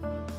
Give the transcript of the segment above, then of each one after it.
Don't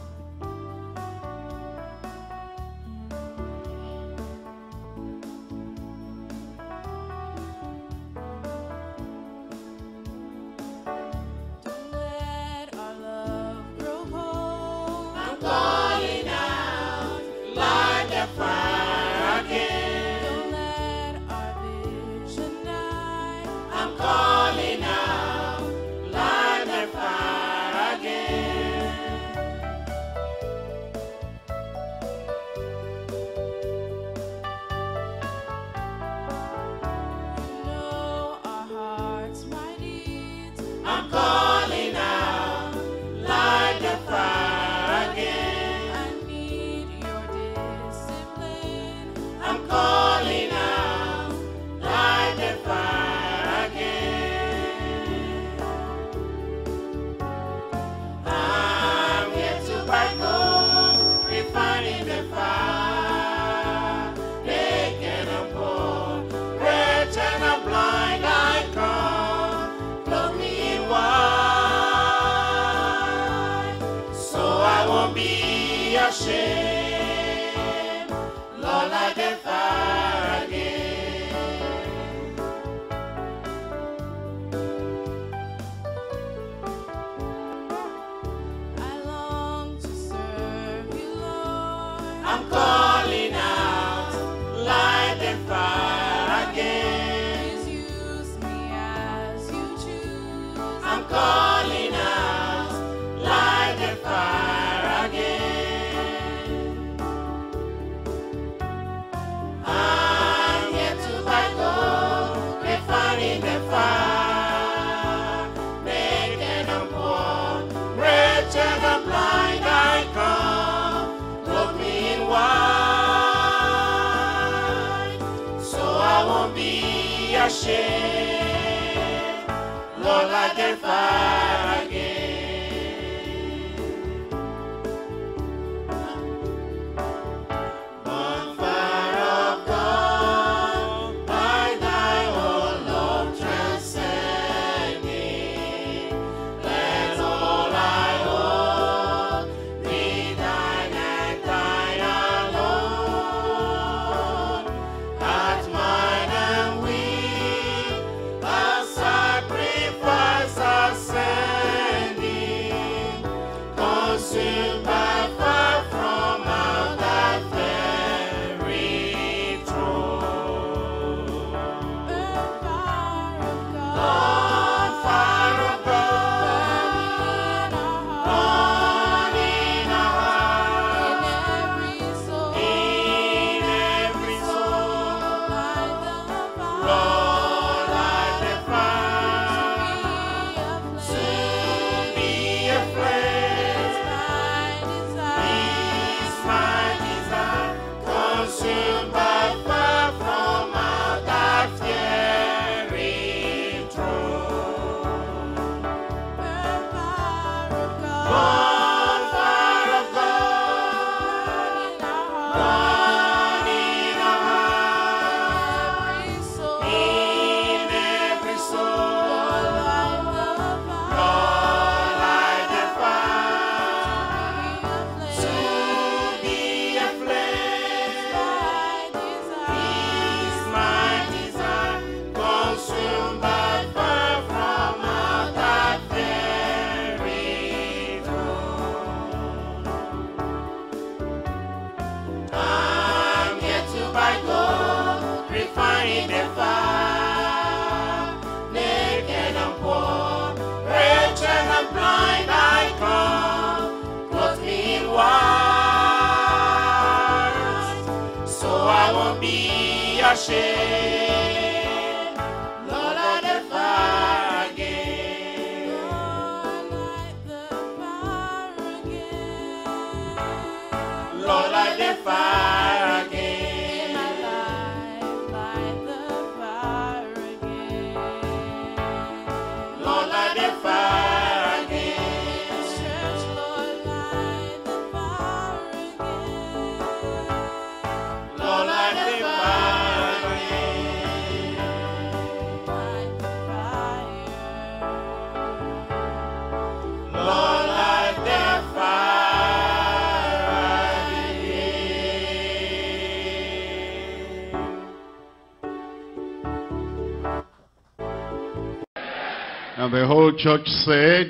whole church said,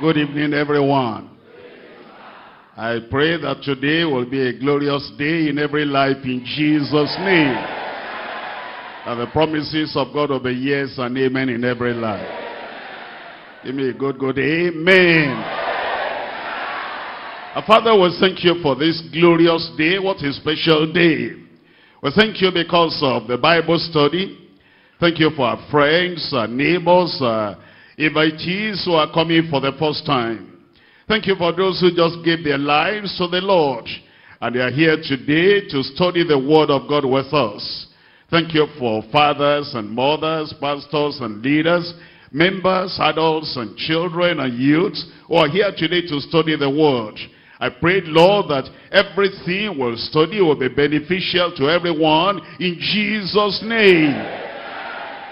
Good evening, everyone. I pray that today will be a glorious day in every life in Jesus' name. And the promises of God will be yes and amen in every life. Give me a good, good amen. Our Father, we thank you for this glorious day. What a special day. We thank you because of the Bible study. Thank you for our friends, our neighbors, our invitees who are coming for the first time. Thank you for those who just gave their lives to the Lord. And they are here today to study the Word of God with us. Thank you for fathers and mothers, pastors and leaders, members, adults and children and youths who are here today to study the Word. I pray, Lord, that everything we'll study will be beneficial to everyone in Jesus' name.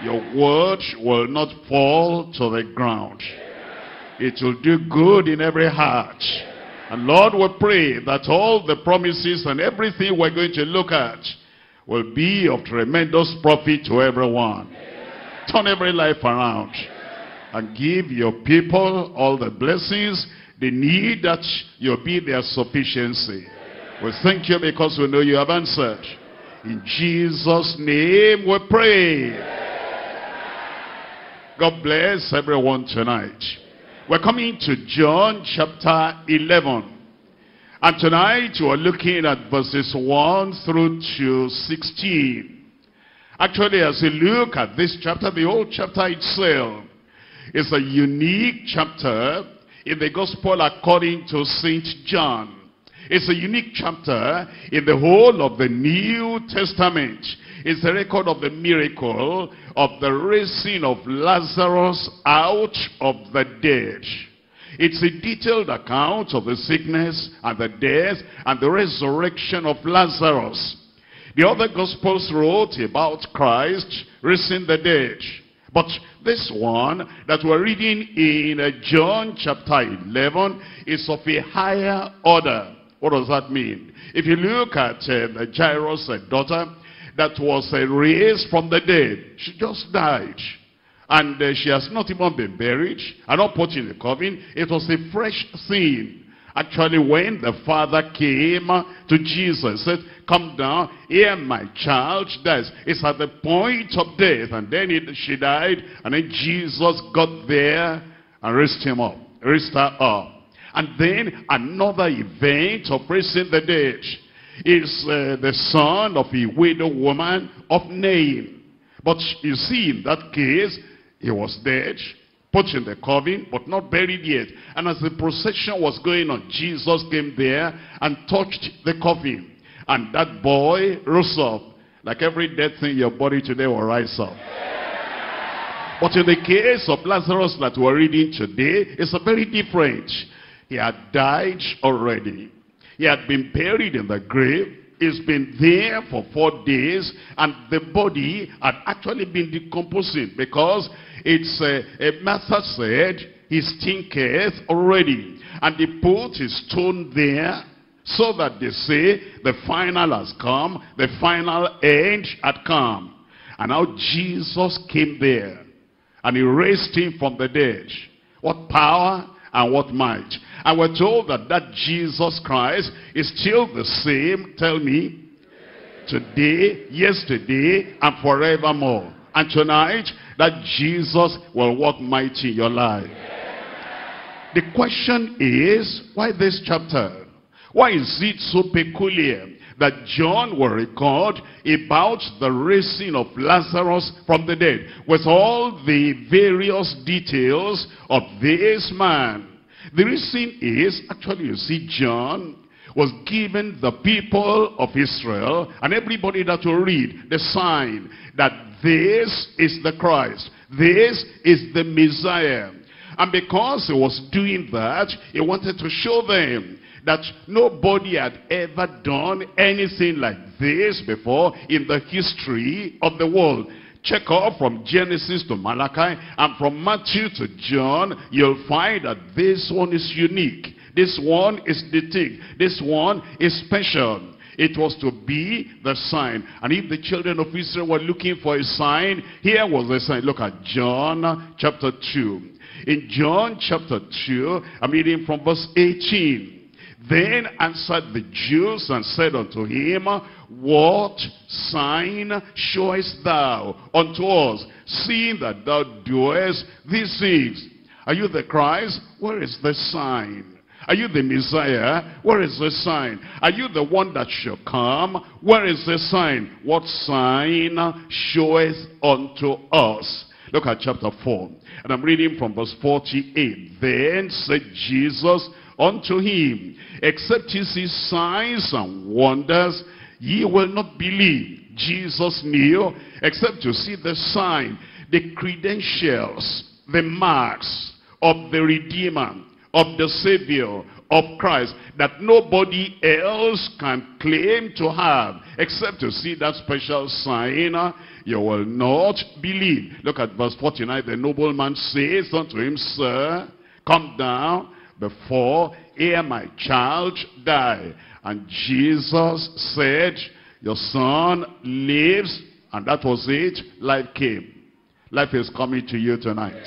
Your word will not fall to the ground. It will do good in every heart. And Lord, we pray that all the promises and everything we're going to look at will be of tremendous profit to everyone. Turn every life around and give your people all the blessings they need that you'll be their sufficiency. We thank you because we know you have answered. In Jesus' name we pray. God bless everyone tonight. We're coming to John chapter 11. And tonight we're looking at verses 1 through to 16. Actually, as you look at this chapter, the whole chapter itself is a unique chapter in the gospel according to St. John. It's a unique chapter in the whole of the New Testament. It's a record of the miracle of the raising of Lazarus out of the dead. It's a detailed account of the sickness and the death and the resurrection of Lazarus. The other Gospels wrote about Christ raising the dead. But this one that we're reading in uh, John chapter 11 is of a higher order. What does that mean? If you look at uh, Jairus' daughter that was uh, raised from the dead, she just died. And uh, she has not even been buried and not put in the coffin. It was a fresh thing. Actually, when the father came to Jesus, said, come down, here my child dies. It's at the point of death. And then it, she died, and then Jesus got there and raised him up, raised her up. And then another event of raising the dead is uh, the son of a widow woman of Nain. But you see, in that case, he was dead, put in the coffin, but not buried yet. And as the procession was going on, Jesus came there and touched the coffin. And that boy rose up. Like every dead thing in your body today will rise up. But in the case of Lazarus that we're reading today, it's a very different. He had died already. He had been buried in the grave. He's been there for four days and the body had actually been decomposing because it's, uh, Martha said, he stinketh already. And they put his stone there so that they say the final has come, the final end had come. And now Jesus came there and he raised him from the dead. What power and what might. And we're told that that Jesus Christ is still the same, tell me, today, yesterday, and forevermore. And tonight, that Jesus will work mighty in your life. The question is, why this chapter? Why is it so peculiar that John will record about the raising of Lazarus from the dead with all the various details of this man? The reason is, actually you see John was given the people of Israel and everybody that will read the sign that this is the Christ. This is the Messiah. And because he was doing that, he wanted to show them that nobody had ever done anything like this before in the history of the world. Check off from Genesis to Malachi and from Matthew to John, you'll find that this one is unique. This one is distinct. This one is special. It was to be the sign. And if the children of Israel were looking for a sign, here was the sign. Look at John chapter 2. In John chapter 2, I'm reading from verse 18. Then answered the Jews and said unto him, What sign showest thou unto us, seeing that thou doest these things? Are you the Christ? Where is the sign? Are you the Messiah? Where is the sign? Are you the one that shall come? Where is the sign? What sign showeth unto us? Look at chapter 4. And I'm reading from verse 48. Then said Jesus unto him, Except ye see signs and wonders, ye will not believe. Jesus knew, except to see the sign, the credentials, the marks of the Redeemer, of the Savior, of Christ, that nobody else can claim to have, except to see that special sign, you will not believe. Look at verse 49. The nobleman says unto him, Sir, come down before ere my child die. And Jesus said, your son lives. And that was it. Life came. Life is coming to you tonight.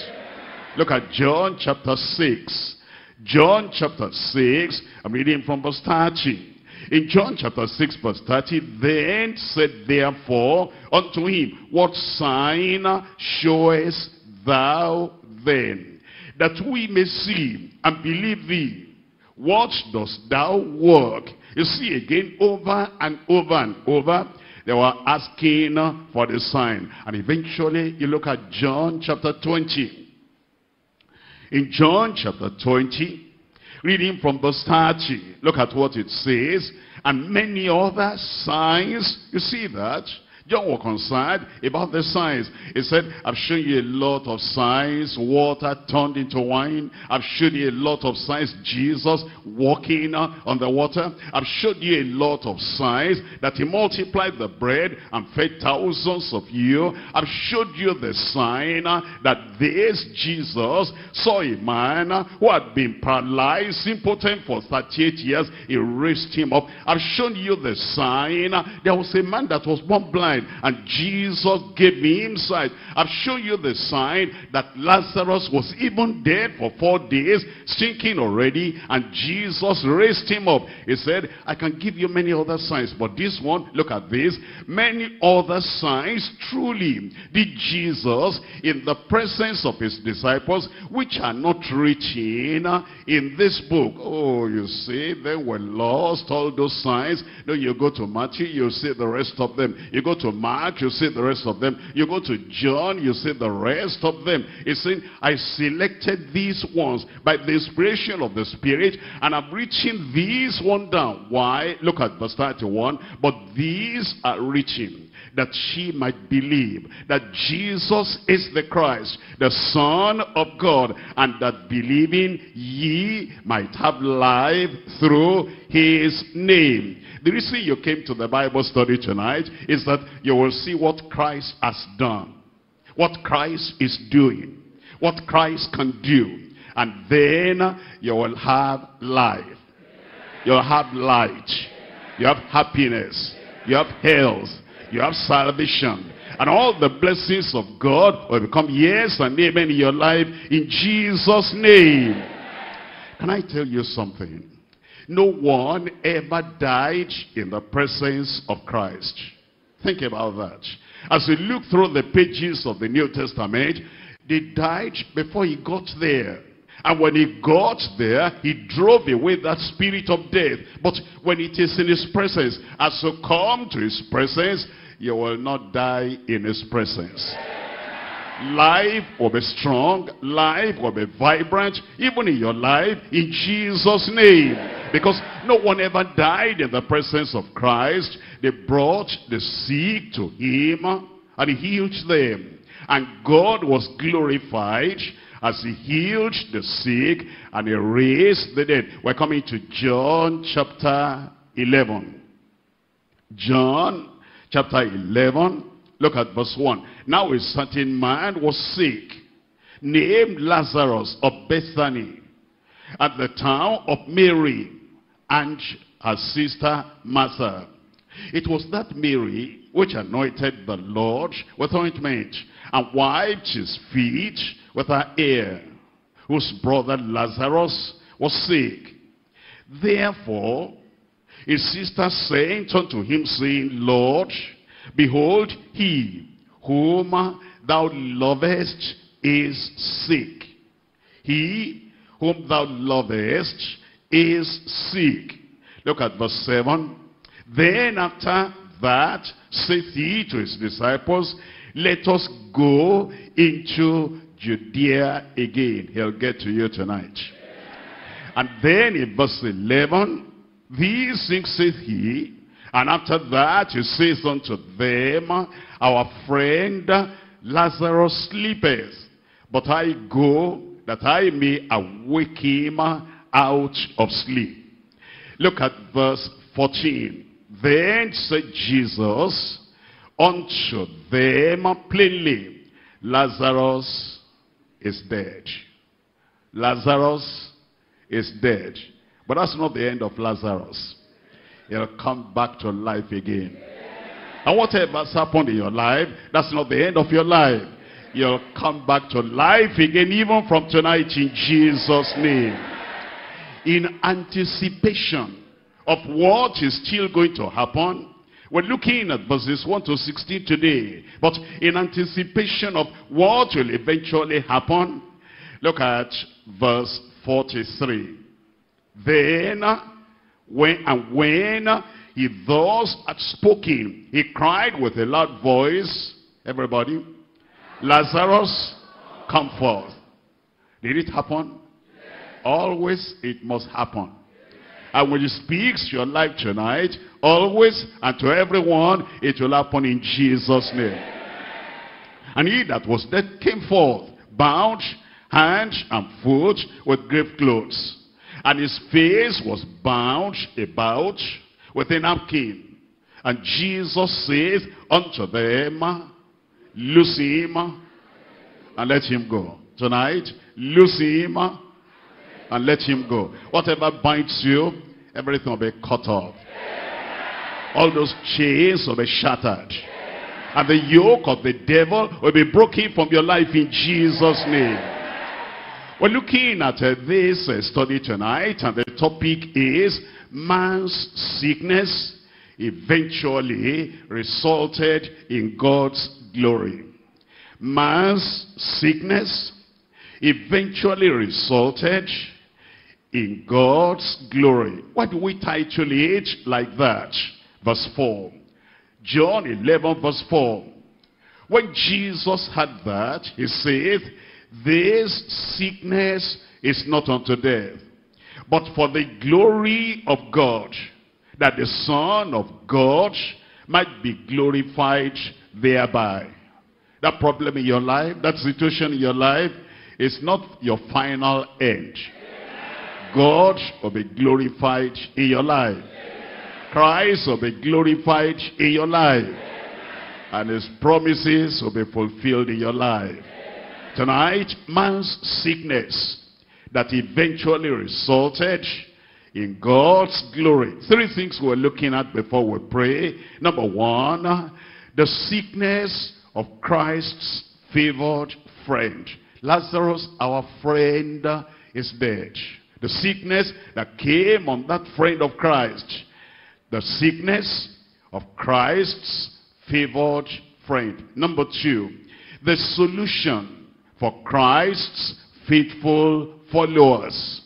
Look at John chapter 6. John chapter 6, I'm reading from verse 30. In John chapter 6 verse 30, then said therefore unto him, What sign showest thou then? That we may see and believe thee. What dost thou work? You see again over and over and over, they were asking for the sign. And eventually you look at John chapter 20. In John chapter 20, reading from verse 30, look at what it says. And many other signs, you see that? John was concerned about the signs. He said, I've shown you a lot of signs, water turned into wine. I've shown you a lot of signs, Jesus walking on the water. I've showed you a lot of signs that he multiplied the bread and fed thousands of you. I've showed you the sign that this Jesus saw a man who had been paralyzed, impotent for 38 years. He raised him up. I've shown you the sign. There was a man that was born blind and Jesus gave me insight. I've shown you the sign that Lazarus was even dead for four days, stinking already, and Jesus raised him up. He said, I can give you many other signs, but this one, look at this, many other signs truly did Jesus in the presence of his disciples, which are not written in this book. Oh, you see, they were lost, all those signs. No, you go to Matthew, you see the rest of them. You go to to Mark, you see the rest of them. You go to John, you see the rest of them. He's saying, I selected these ones by the inspiration of the Spirit, and I'm reaching these one down. Why? Look at verse 31. But these are reaching that she might believe that Jesus is the Christ, the Son of God, and that believing ye might have life through his name. The reason you came to the Bible study tonight is that you will see what Christ has done, what Christ is doing, what Christ can do. And then you will have life. You'll have light. You have happiness. You have health. You have salvation. And all the blessings of God will become yes and amen in your life in Jesus' name. Can I tell you something? No one ever died in the presence of Christ. Think about that. As we look through the pages of the New Testament, they died before he got there. And when he got there, he drove away that spirit of death. But when it is in his presence, as you come to his presence, you will not die in his presence. Life will be strong. Life will be vibrant. Even in your life. In Jesus' name. Because no one ever died in the presence of Christ. They brought the sick to him. And he healed them. And God was glorified as he healed the sick and he raised the dead. We're coming to John chapter 11. John chapter 11 Look at verse 1. Now a certain man was sick, named Lazarus of Bethany, at the town of Mary, and her sister Martha. It was that Mary which anointed the Lord with ointment and wiped his feet with her hair, whose brother Lazarus was sick. Therefore, his sister sent unto him, saying, Lord, behold, he whom thou lovest is sick. He whom thou lovest is sick. Look at verse 7. Then after that saith he to his disciples, Let us go into Judea again. He'll get to you tonight. And then in verse 11, These things saith he, and after that he says unto them, Our friend Lazarus sleepeth, but I go that I may awake him out of sleep. Look at verse 14. Then said Jesus unto them plainly, Lazarus is dead. Lazarus is dead. But that's not the end of Lazarus. He'll come back to life again. And whatever's happened in your life, that's not the end of your life. You'll come back to life again, even from tonight in Jesus' name. In anticipation of what is still going to happen, we're looking at verses 1 to 16 today. But in anticipation of what will eventually happen, look at verse 43. Then, when, and when he thus had spoken, he cried with a loud voice, everybody, Lazarus, come forth. Did it happen? Always it must happen. And when he speaks your life tonight, always and to everyone, it will happen in Jesus' name. And he that was dead came forth, bound hand and foot with grave clothes. And his face was bound about with a napkin. And Jesus saith unto them, Loose him and let him go. Tonight, loose him and let him go. Whatever binds you, everything will be cut off. All those chains will be shattered. And the yoke of the devil will be broken from your life in Jesus' name. We're looking at uh, this uh, study tonight, and the topic is man's sickness eventually resulted in God's glory. Man's sickness eventually resulted in God's glory. Why do we title it like that? Verse 4. John 11 verse 4. When Jesus had that, he said, This sickness is not unto death, but for the glory of God, that the Son of God might be glorified thereby. That problem in your life, that situation in your life, is not your final end. God will be glorified in your life. Christ will be glorified in your life. And his promises will be fulfilled in your life. Tonight, man's sickness that eventually resulted in God's glory. Three things we're looking at before we pray. Number one, the sickness of Christ's favored friend. Lazarus, our friend, is dead. The sickness that came on that friend of Christ. The sickness of Christ's favored friend. Number two, the solution for Christ's faithful followers.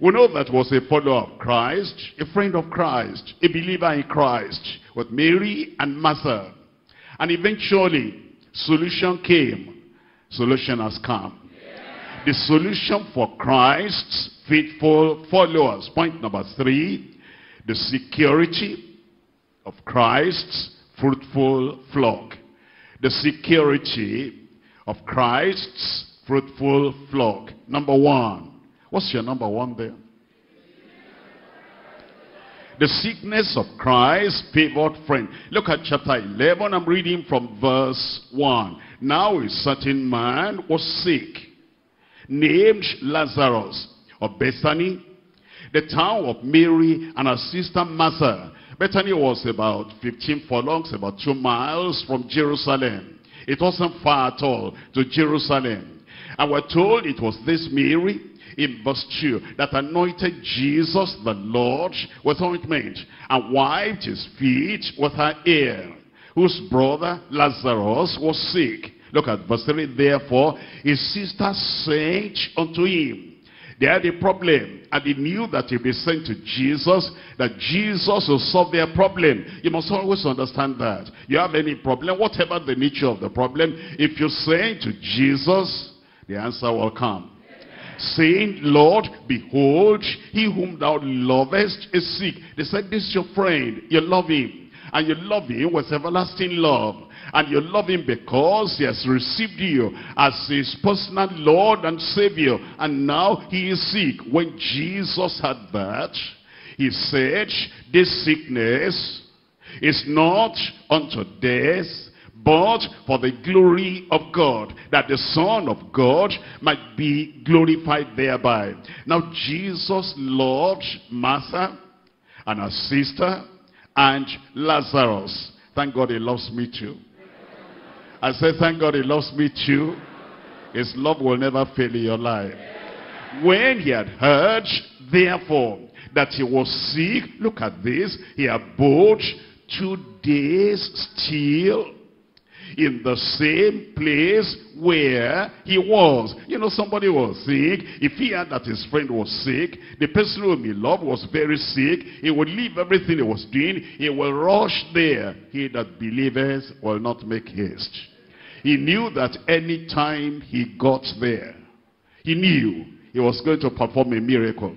We know that was a follower of Christ, a friend of Christ, a believer in Christ, with Mary and Martha. And eventually, solution came. Solution has come. The solution for Christ's faithful followers. Point number three, the security of Christ's fruitful flock. The security of Christ's fruitful flock. Number one. What's your number one there? The sickness of Christ, favored friend. Look at chapter 11. I'm reading from verse 1. Now a certain man was sick, named Lazarus of Bethany, the town of Mary and her sister Martha. Bethany was about 15 furlongs, about two miles from Jerusalem. It wasn't far at all to Jerusalem. And we're told it was this Mary in verse 2 that anointed Jesus the Lord with ointment and wiped his feet with her hair, whose brother Lazarus was sick. Look at verse 3. Therefore his sister sent unto him. They had a problem and they knew that if they sent to Jesus, that Jesus will solve their problem. You must always understand that. You have any problem, whatever the nature of the problem, if you say to Jesus, the answer will come. Saying, Lord, behold, he whom thou lovest is sick. They said, this is your friend. You love him. And you love him with everlasting love. And you love him because he has received you as his personal Lord and Savior. And now he is sick. When Jesus had that, he said, this sickness is not unto death, but for the glory of God, that the Son of God might be glorified thereby. Now Jesus loved Martha and her sister and Lazarus. Thank God he loves me too. I say, thank God he loves me too. His love will never fail in your life. When he had heard, therefore, that he was sick, look at this, he abode two days still in the same place where he was. You know, somebody was sick. If he heard that his friend was sick, the person whom he loved was very sick, he would leave everything he was doing. He will rush there. He that believeth will not make haste. He knew that any time he got there, he knew he was going to perform a miracle.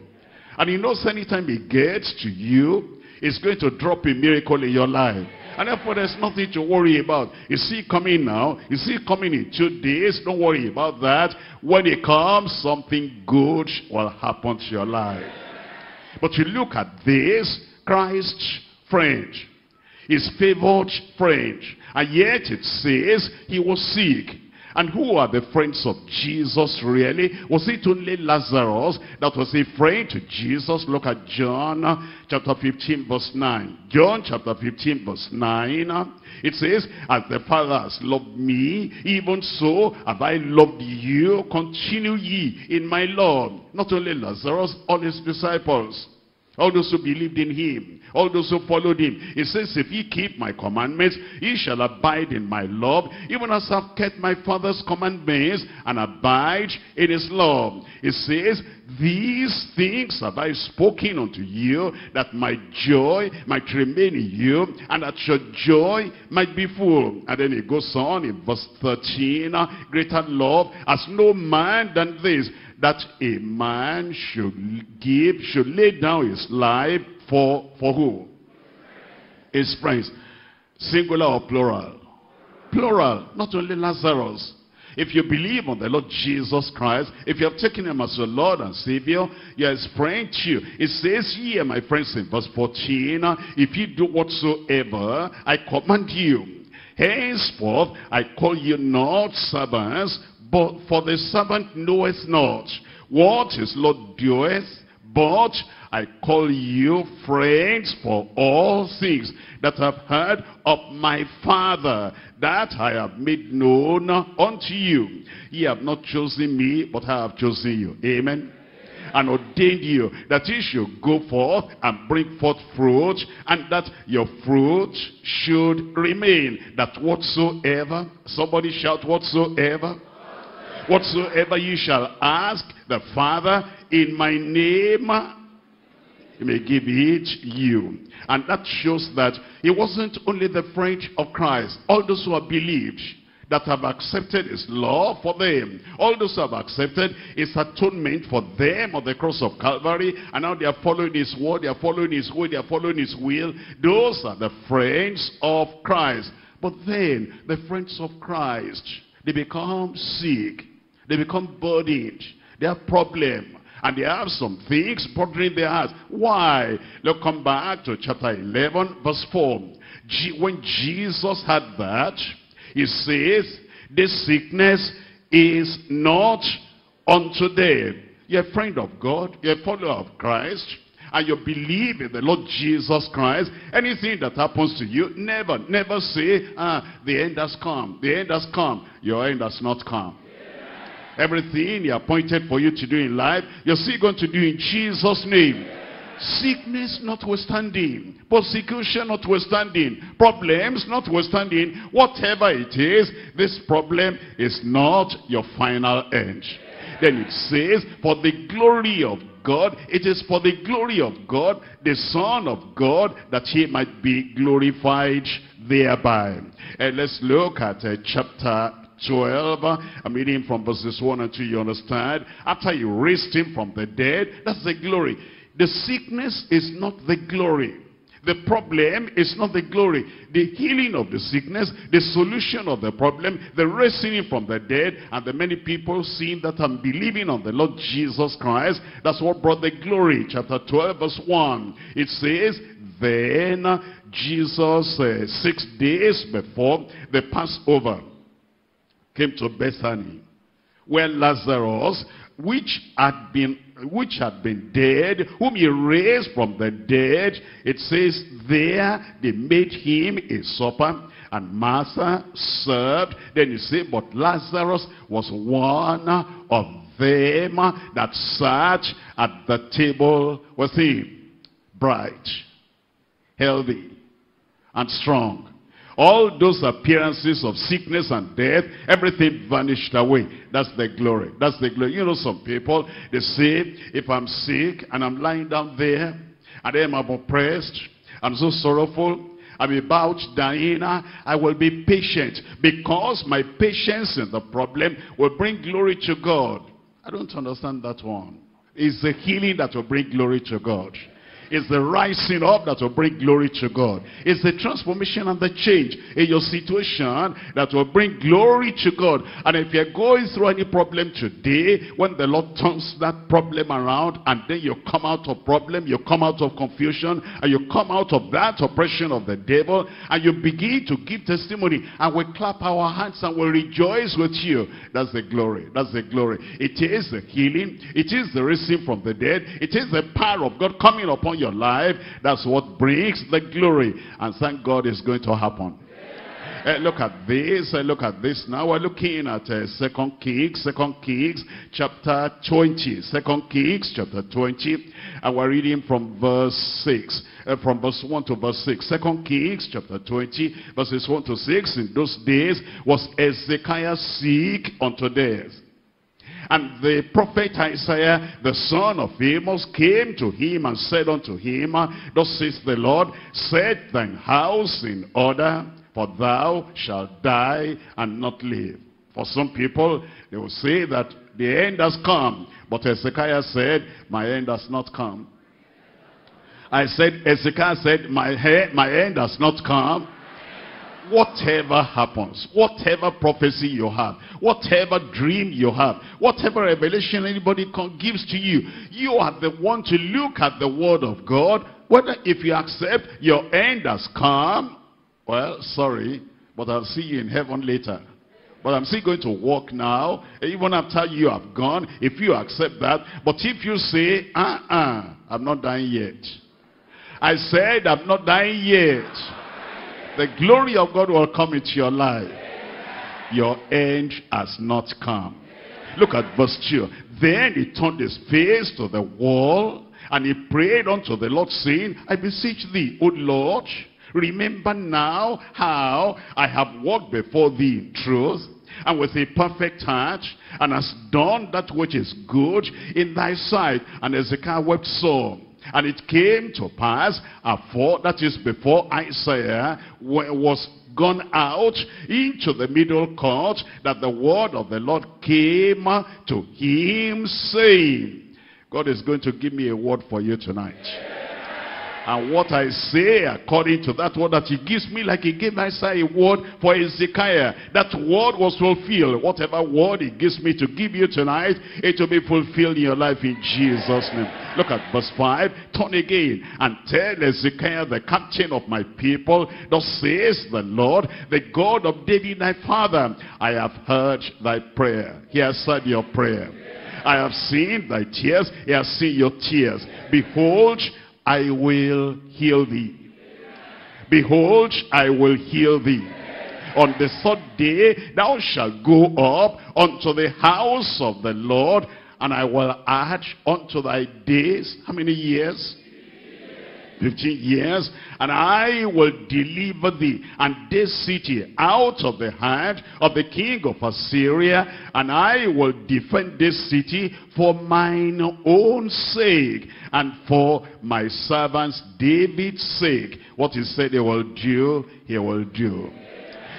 And he knows anytime he gets to you, he's going to drop a miracle in your life. And therefore, there's nothing to worry about. You see coming now. You see coming in two days. Don't worry about that. When it comes, something good will happen to your life. But you look at this, Christ's friend. His favored friend. And yet it says he was sick. And who are the friends of Jesus really? Was it only Lazarus that was a friend to Jesus? Look at John chapter 15 verse 9. John chapter 15 verse 9. It says, As the Father has loved me, even so have I loved you. Continue ye in my love. Not only Lazarus, all his disciples. All those who believed in him. All those who followed him. He says, if ye keep my commandments, ye shall abide in my love, even as I've kept my Father's commandments, and abide in his love. He says, these things have I spoken unto you, that my joy might remain in you, and that your joy might be full. And then he goes on in verse 13, greater love has no man than this, that a man should give, should lay down his life for, for who? His friends. Singular or plural? Plural. Not only Lazarus. If you believe on the Lord Jesus Christ, if you have taken him as your Lord and Savior, he has friend to you. It says here, my friends, in verse 14, if you do whatsoever I command you, henceforth I call you not servants, but for the servant knoweth not what his Lord doeth, but I call you friends for all things that I've heard of my Father, that I have made known unto you. Ye have not chosen me, but I have chosen you. Amen and ordained you that you should go forth and bring forth fruit and that your fruit should remain that whatsoever somebody shout whatsoever whatsoever you shall ask the father in my name he may give it you. And that shows that he wasn't only the friend of Christ. All those who have believed that have accepted his law for them. All those who have accepted his atonement for them on the cross of Calvary. And now they are following his word, they are following his way, they are following his will. Those are the friends of Christ. But then, the friends of Christ, they become sick. They become burdened. They have problem. And they have some things bothering their hearts. Why? Let's come back to chapter 11, verse 4. When Jesus had that, he says, this sickness is not unto death. You're a friend of God. You're a follower of Christ. and you believe in the Lord Jesus Christ, anything that happens to you, never, never say, ah, the end has come, the end has come. Your end has not come. Everything he appointed for you to do in life, you're still going to do in Jesus' name. Sickness notwithstanding, persecution notwithstanding, problems notwithstanding, whatever it is, this problem is not your final end. Then it says, for the glory of God, it is for the glory of God, the Son of God, that he might be glorified thereby. And let's look at uh, chapter 12. I'm reading from verses 1 and 2, you understand? After you raised him from the dead, that's the glory. The sickness is not the glory. The problem is not the glory. The healing of the sickness, the solution of the problem, the raising him from the dead, and the many people seeing that I'm believing on the Lord Jesus Christ, that's what brought the glory. Chapter 12 verse 1. It says, Then Jesus, uh, six days before the Passover, came to Bethany, where Lazarus, which had been which had been dead, whom he raised from the dead, it says there they made him a supper, and Martha served. Then you say, but Lazarus was one of them that sat at the table with him, bright, healthy, and strong. All those appearances of sickness and death, everything vanished away. That's the glory. That's the glory. You know some people, they say, if I'm sick and I'm lying down there, and then I'm oppressed, I'm so sorrowful, I'm about dying, I will be patient because my patience in the problem will bring glory to God. I don't understand that one. It's the healing that will bring glory to God. It's the rising up that will bring glory to God. It's the transformation and the change in your situation that will bring glory to God. And if you're going through any problem today, when the Lord turns that problem around and then you come out of problem, you come out of confusion, and you come out of that oppression of the devil, and you begin to give testimony, and we clap our hands and we rejoice with you. That's the glory. That's the glory. It is the healing. It is the raising from the dead. It is the power of God coming upon your life. That's what brings the glory. And thank God it's going to happen. Uh, look at this. Uh, look at this. Now we're looking at uh, Second Kings, Second Kings, chapter 20. Second Kings, chapter 20, and we're reading from verse 6, uh, from verse 1 to verse 6. Second Kings, chapter 20, verses 1 to 6. In those days was Ezekiah sick unto death. And the prophet Isaiah, the son of Amos, came to him and said unto him, Thus says the Lord, Set thine house in order, for thou shalt die and not live. For some people, they will say that the end has come. But Hezekiah said, my end has not come. I said, Hezekiah said, my, my end has not come whatever happens, whatever prophecy you have, whatever dream you have, whatever revelation anybody gives to you, you are the one to look at the word of God. Whether if you accept your end has come, well, sorry, but I'll see you in heaven later. But I'm still going to walk now, even after you have gone, if you accept that. But if you say, uh-uh, I'm not dying yet. I said, I'm not dying yet. The glory of God will come into your life. Your end has not come. Look at verse 2. Then he turned his face to the wall and he prayed unto the Lord saying, I beseech thee, O Lord, remember now how I have walked before thee in truth and with a perfect heart, and has done that which is good in thy sight. And Ezekiel wept sore. And it came to pass, afore, that is before Isaiah was gone out into the middle court, that the word of the Lord came to him, saying, God is going to give me a word for you tonight. And what I say according to that word that he gives me, like he gave Isaiah a word for Ezekiah. That word was fulfilled. Whatever word he gives me to give you tonight, it will be fulfilled in your life in Jesus' name. Look at verse 5. Turn again and tell Ezekiah, the captain of my people, thus says the Lord, the God of David thy father, I have heard thy prayer. He has heard your prayer I have seen thy tears. He has seen your tears. Behold, I will heal thee. Behold, I will heal thee. On the third day, thou shalt go up unto the house of the Lord, and I will add unto thy days, how many years? 15 years, and I will deliver thee and this city out of the hand of the king of Assyria, and I will defend this city for mine own sake and for my servant's David's sake. What he said he will do, he will do.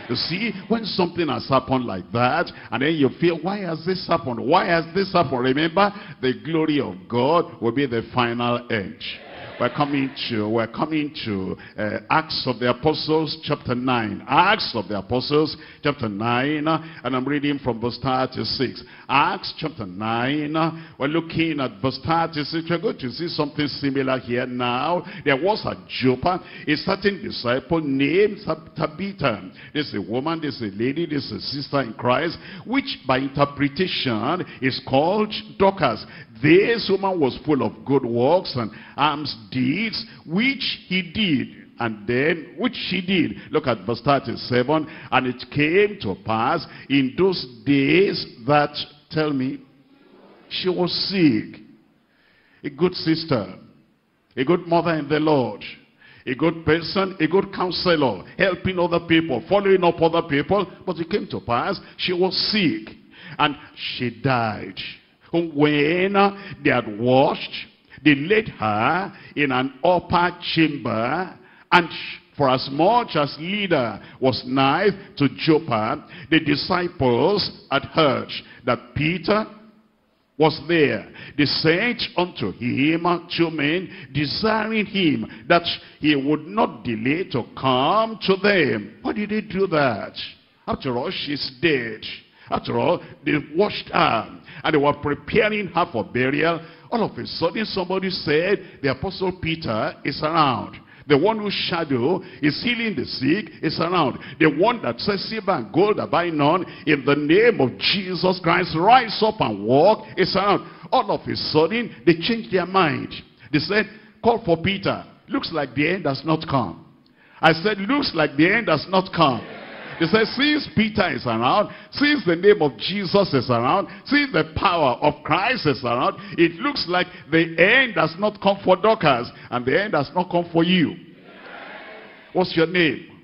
You see, when something has happened like that, and then you feel, why has this happened? Why has this happened? Remember, the glory of God will be the final end. We're coming to, we're coming to uh, Acts of the Apostles chapter 9. Acts of the Apostles chapter 9, uh, and I'm reading from verse 36. Acts chapter 9, uh, we're looking at verse 36. We're going to see something similar here now. There was a Joppa, a certain disciple named Tabitha. This is a woman, this is a lady, this is a sister in Christ, which by interpretation is called Dorcas. This woman was full of good works and alms deeds, which he did. And then, which she did. Look at verse 37. And it came to pass in those days that, tell me, she was sick. A good sister. A good mother in the Lord. A good person, a good counselor, helping other people, following up other people. But it came to pass, she was sick. And she died when they had washed, they laid her in an upper chamber, and for as much as Lydda was nigh to Joppa, the disciples had heard that Peter was there. They sent unto him two men, desiring him that he would not delay to come to them. Why did he do that? After all, she's dead. After all, they washed her and they were preparing her for burial. All of a sudden, somebody said, the Apostle Peter is around. The one whose shadow is healing the sick is around. The one that says silver and gold are by none. In the name of Jesus Christ, rise up and walk is around. All of a sudden, they changed their mind. They said, call for Peter. Looks like the end has not come. I said, looks like the end has not come. He says, since Peter is around, since the name of Jesus is around, since the power of Christ is around, it looks like the end has not come for Dorcas, and the end has not come for you. What's your name?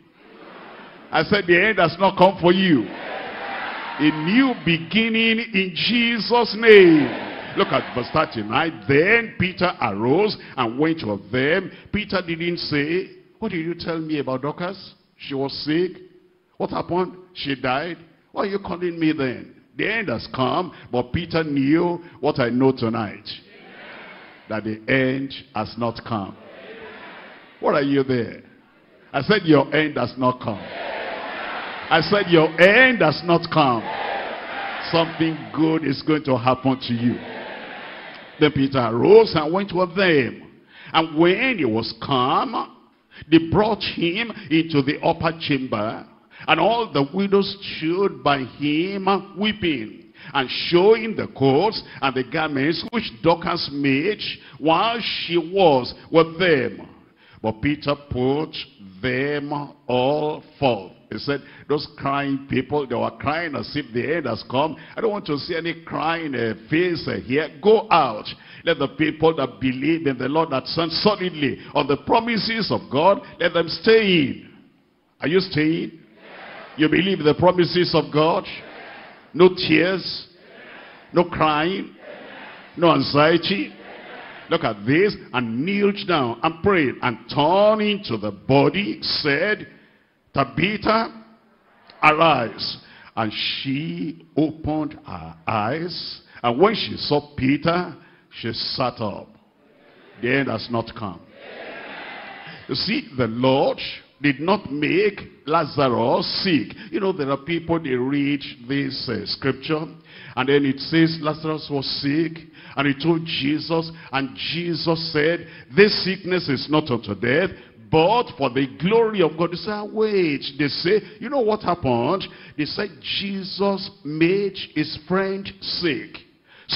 I said the end has not come for you. A new beginning in Jesus' name. Look at verse 39. Then Peter arose and went to them. Peter didn't say, what did you tell me about Dorcas? She was sick. What happened? She died. Why are you calling me then? The end has come, but Peter knew what I know tonight. That the end has not come. What are you there? I said your end has not come. I said your end has not come. Something good is going to happen to you. Then Peter arose and went with them. And when he was come, they brought him into the upper chamber and all the widows stood by him weeping and showing the coats and the garments which Dorcas made while she was with them. But Peter put them all forth. He said, those crying people, they were crying as if the end has come. I don't want to see any crying uh, face uh, here. Go out. Let the people that believe in the Lord that stand solidly on the promises of God, let them stay in. Are you staying? You believe the promises of God? No tears? No crying? No anxiety? Look at this and kneeled down and prayed and turning to the body said, Tabitha, arise. And she opened her eyes and when she saw Peter, she sat up. The end has not come. You see, the Lord did not make Lazarus sick. You know, there are people, they read this uh, scripture, and then it says Lazarus was sick, and he told Jesus, and Jesus said, this sickness is not unto death, but for the glory of God. They say, ah, wait. They say, you know what happened? They said Jesus made his friend sick.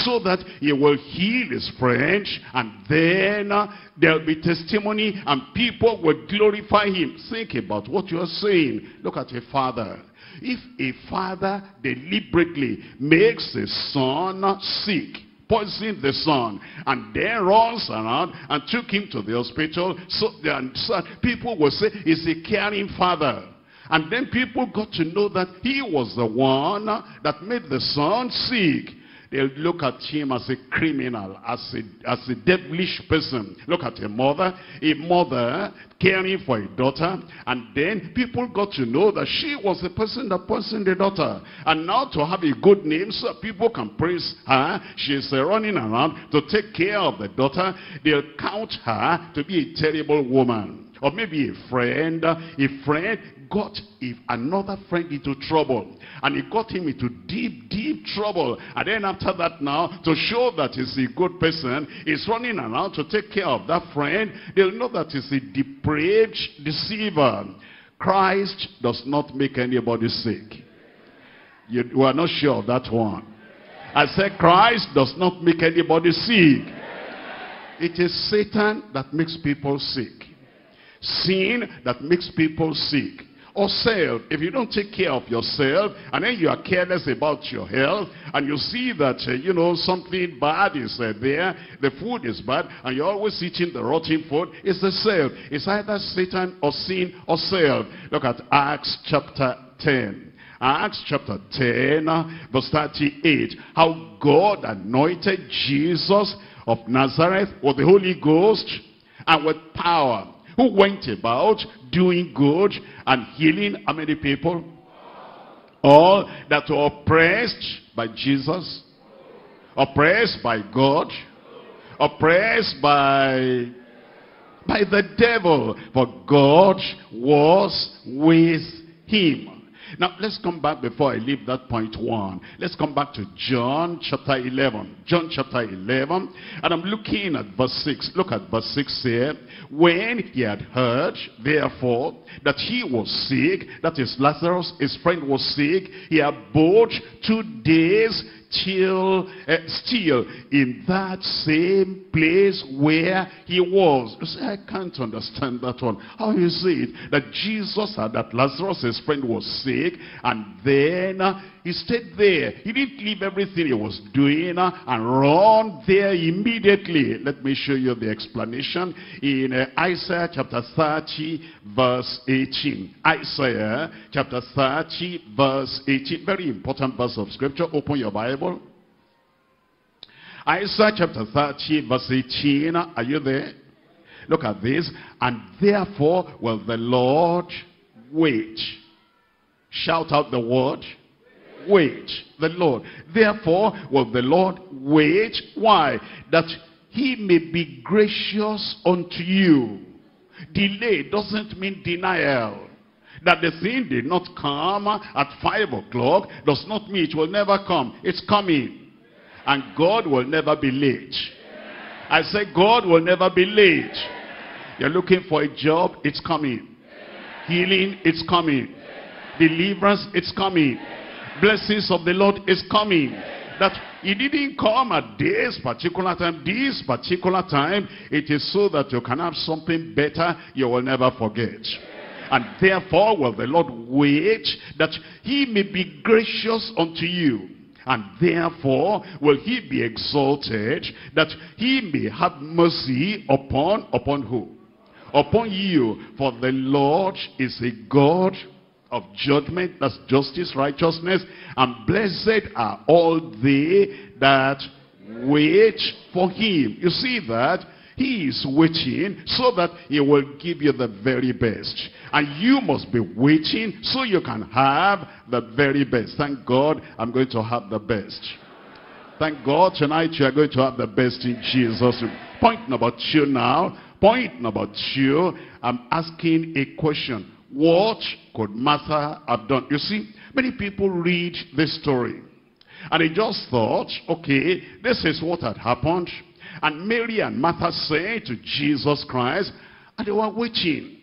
So that he will heal his friend and then uh, there'll be testimony and people will glorify him. Think about what you're saying. Look at a father. If a father deliberately makes his son sick, poisoned the son and then runs around and took him to the hospital so, and so people will say he's a caring father and then people got to know that he was the one that made the son sick They'll look at him as a criminal, as a, as a devilish person. Look at a mother, a mother caring for a daughter. And then people got to know that she was the person that poisoned the daughter. And now to have a good name so people can praise her. She's running around to take care of the daughter. They'll count her to be a terrible woman or maybe a friend, a friend got if another friend into trouble and he got him into deep deep trouble and then after that now to show that he's a good person he's running around to take care of that friend they'll know that he's a depraved deceiver. Christ does not make anybody sick. You, you are not sure of that one. I said christ does not make anybody sick. It is satan that makes people sick. Sin that makes people sick or self. If you don't take care of yourself and then you are careless about your health and you see that, uh, you know, something bad is uh, there, the food is bad and you're always eating the rotten food, it's the self. It's either Satan or sin or self. Look at Acts chapter 10. Acts chapter 10, uh, verse 38. How God anointed Jesus of Nazareth with the Holy Ghost and with power who went about doing good and healing how many people? All that were oppressed by Jesus, oppressed by God, oppressed by by the devil, for God was with him. Now, let's come back before I leave that point one. Let's come back to John chapter 11. John chapter 11. And I'm looking at verse 6. Look at verse 6 here. When he had heard, therefore, that he was sick, that is Lazarus, his friend was sick, he abode two days till uh, still in that same place where he was. You say, I can't understand that one. How is it that Jesus had that Lazarus, his friend, was sick, and then uh, he stayed there. He didn't leave everything he was doing and run there immediately. Let me show you the explanation in uh, Isaiah chapter 30 verse 18. Isaiah chapter 30 verse 18. Very important verse of scripture. Open your Bible. Isaiah chapter 30 verse 18. Are you there? Look at this. And therefore will the Lord wait. Shout out the word wait the Lord. Therefore will the Lord wait. Why? That he may be gracious unto you. Delay doesn't mean denial. That the thing did not come at 5 o'clock does not mean it will never come. It's coming. And God will never be late. I say God will never be late. You're looking for a job, it's coming. Healing, it's coming. Deliverance, it's coming blessings of the Lord is coming. That he didn't come at this particular time, this particular time. It is so that you can have something better you will never forget. And therefore will the Lord wait that he may be gracious unto you. And therefore will he be exalted that he may have mercy upon, upon who? Upon you. For the Lord is a God of judgment, that's justice, righteousness, and blessed are all they that wait for him. You see that? He is waiting so that he will give you the very best. And you must be waiting so you can have the very best. Thank God I'm going to have the best. Thank God tonight you are going to have the best in Jesus. Point number two now. Point number two, I'm asking a question. What could Martha have done? You see, many people read this story. And they just thought, okay, this is what had happened. And Mary and Martha said to Jesus Christ, and they were waiting.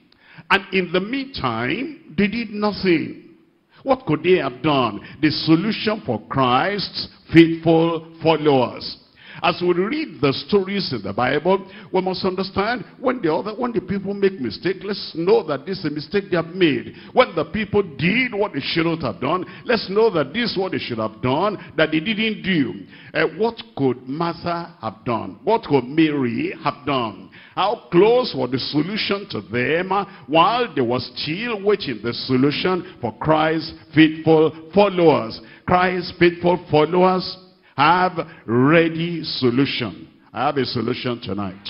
And in the meantime, they did nothing. What could they have done? The solution for Christ's faithful followers. As we read the stories in the Bible, we must understand when the other, when the people make mistake, let's know that this is a mistake they have made. When the people did what they shouldn't have done, let's know that this is what they should have done that they didn't do. Uh, what could Martha have done? What could Mary have done? How close was the solution to them uh, while they were still waiting the solution for Christ's faithful followers. Christ's faithful followers have ready solution. I have a solution tonight.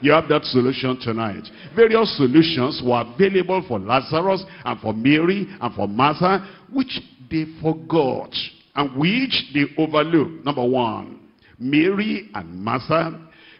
You have that solution tonight. Various solutions were available for Lazarus and for Mary and for Martha, which they forgot and which they overlooked. Number one, Mary and Martha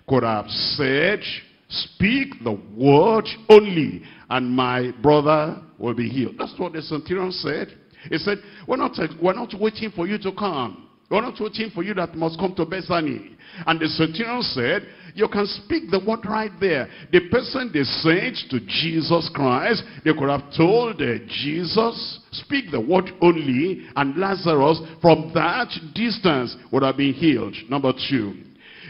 could have said, speak the word only and my brother will be healed. That's what the centurion said. He said, we're not, we're not waiting for you to come. We're not waiting for you that must come to Bethany. And the centurion said, you can speak the word right there. The person they sent to Jesus Christ, they could have told uh, Jesus, speak the word only, and Lazarus from that distance would have been healed. Number two,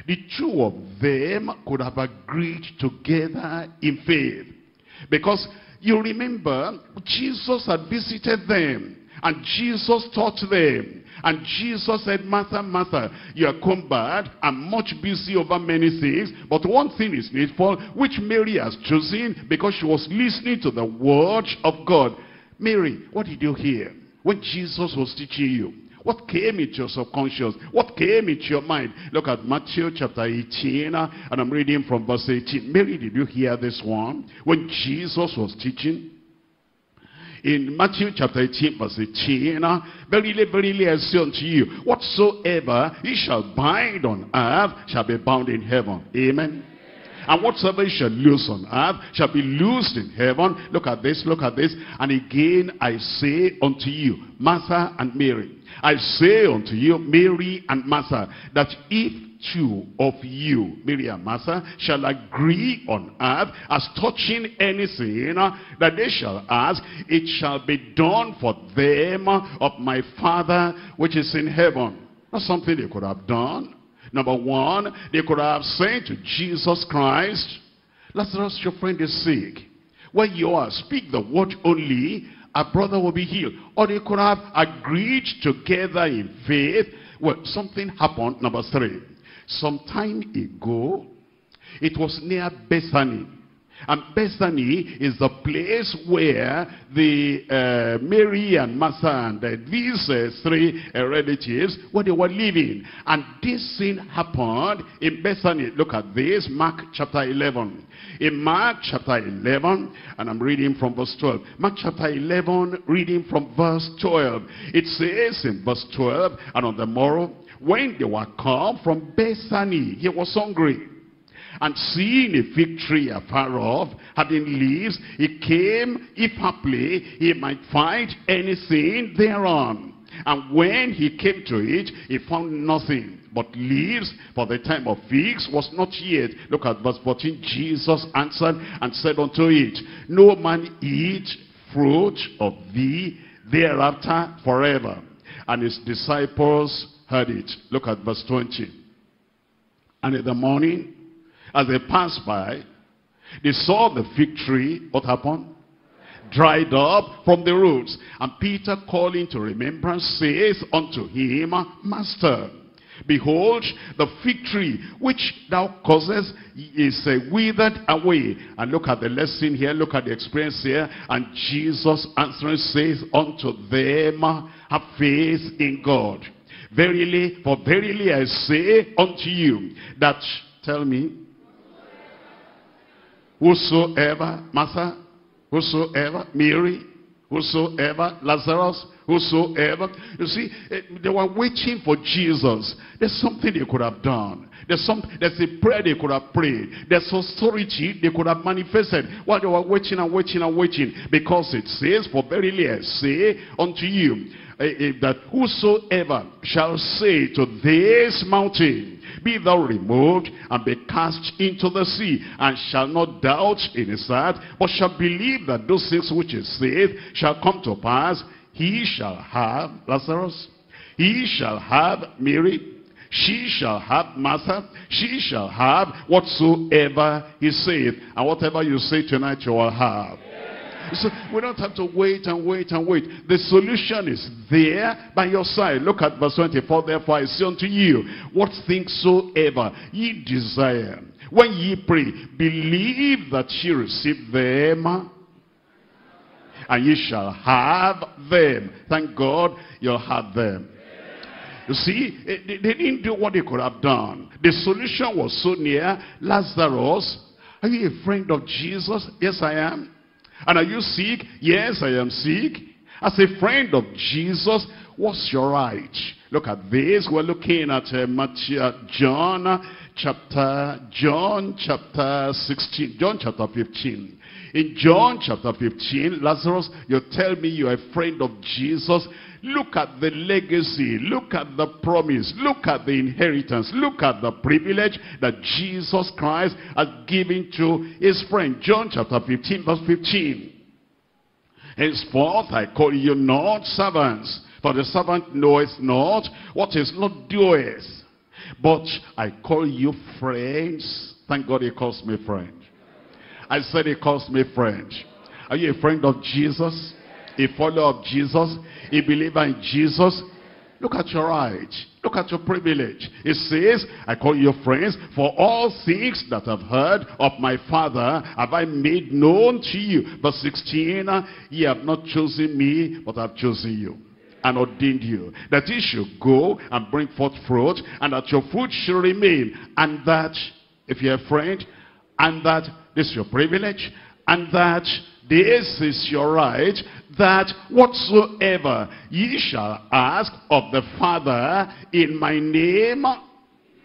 the two of them could have agreed together in faith. Because you remember, Jesus had visited them, and Jesus taught them. And Jesus said, Martha, Martha, you are cumbered and much busy over many things, but one thing is needful, which Mary has chosen because she was listening to the word of God. Mary, what did you hear when Jesus was teaching you? What came into your subconscious? What came into your mind? Look at Matthew chapter 18, uh, and I'm reading from verse 18. Mary, did you hear this one? When Jesus was teaching, in Matthew chapter 18 verse 18, uh, Verily, verily I say unto you, whatsoever ye shall bind on earth shall be bound in heaven. Amen. And whatsoever you shall loose on earth shall be loosed in heaven. Look at this, look at this. And again I say unto you, Martha and Mary. I say unto you, Mary and Martha, that if two of you, Miriam, Martha, shall agree on earth as touching anything that they shall ask, it shall be done for them of my Father which is in heaven. That's something they could have done. Number one, they could have said to Jesus Christ, Lazarus, your friend is sick. Where you are, speak the word only, our brother will be healed. Or they could have agreed together in faith. Well, something happened. Number three. Some time ago, it was near Bethany. And Bethany is the place where the uh, Mary and Martha and uh, these uh, three relatives, where they were living. And this thing happened in Bethany. Look at this, Mark chapter 11. In Mark chapter 11, and I'm reading from verse 12. Mark chapter 11, reading from verse 12. It says in verse 12, and on the morrow, when they were come from Bethany, he was hungry. And seeing a fig tree afar off, having leaves, he came, if haply he might find anything thereon. And when he came to it, he found nothing but leaves, for the time of figs was not yet. Look at verse 14. Jesus answered and said unto it, No man eat fruit of thee thereafter forever. And his disciples heard it. Look at verse 20. And in the morning, as they passed by, they saw the fig tree, what happened? Dried up from the roots. And Peter calling to remembrance says unto him, Master, behold, the fig tree which thou causest is uh, withered away. And look at the lesson here, look at the experience here. And Jesus answering says unto them, have faith in God. Verily, for verily I say unto you, that, tell me, whosoever, Martha, whosoever, Mary, whosoever, Lazarus, whosoever. You see, eh, they were waiting for Jesus. There's something they could have done. There's some there's a prayer they could have prayed. There's authority they could have manifested while they were waiting and waiting and waiting. Because it says, For verily I say unto you, Eh, eh, that whosoever shall say to this mountain, be thou removed and be cast into the sea, and shall not doubt in his heart, but shall believe that those things which he saith shall come to pass, he shall have Lazarus, he shall have Mary, she shall have Martha, she shall have whatsoever he saith. And whatever you say tonight, you will have. So we don't have to wait and wait and wait. The solution is there by your side. Look at verse 24. Therefore I say unto you, what things soever ye desire, when ye pray, believe that ye receive them, and ye shall have them. Thank God you'll have them. You see, they didn't do what they could have done. The solution was so near. Lazarus, are you a friend of Jesus? Yes, I am. And are you sick? Yes, I am sick. As a friend of Jesus, what's your right? Look at this. We're looking at uh, Matthew, uh, John chapter, John chapter 16, John chapter 15. In John chapter 15, Lazarus, you tell me you're a friend of Jesus. Look at the legacy. Look at the promise. Look at the inheritance. Look at the privilege that Jesus Christ has given to his friend. John chapter 15 verse 15. Henceforth I call you not servants, for the servant knoweth not what is not doeth. But I call you friends. Thank God he calls me friend. I said he calls me friend. Are you a friend of Jesus? A follower of Jesus? A believer in Jesus? Look at your right. Look at your privilege. It says, I call you friends, for all things that I've heard of my Father have I made known to you. Verse 16, ye have not chosen me, but I've chosen you and ordained you, that ye should go and bring forth fruit, and that your fruit should remain, and that, if you're a friend, and that this is your privilege, and that this is your right, that whatsoever ye shall ask of the Father in my name,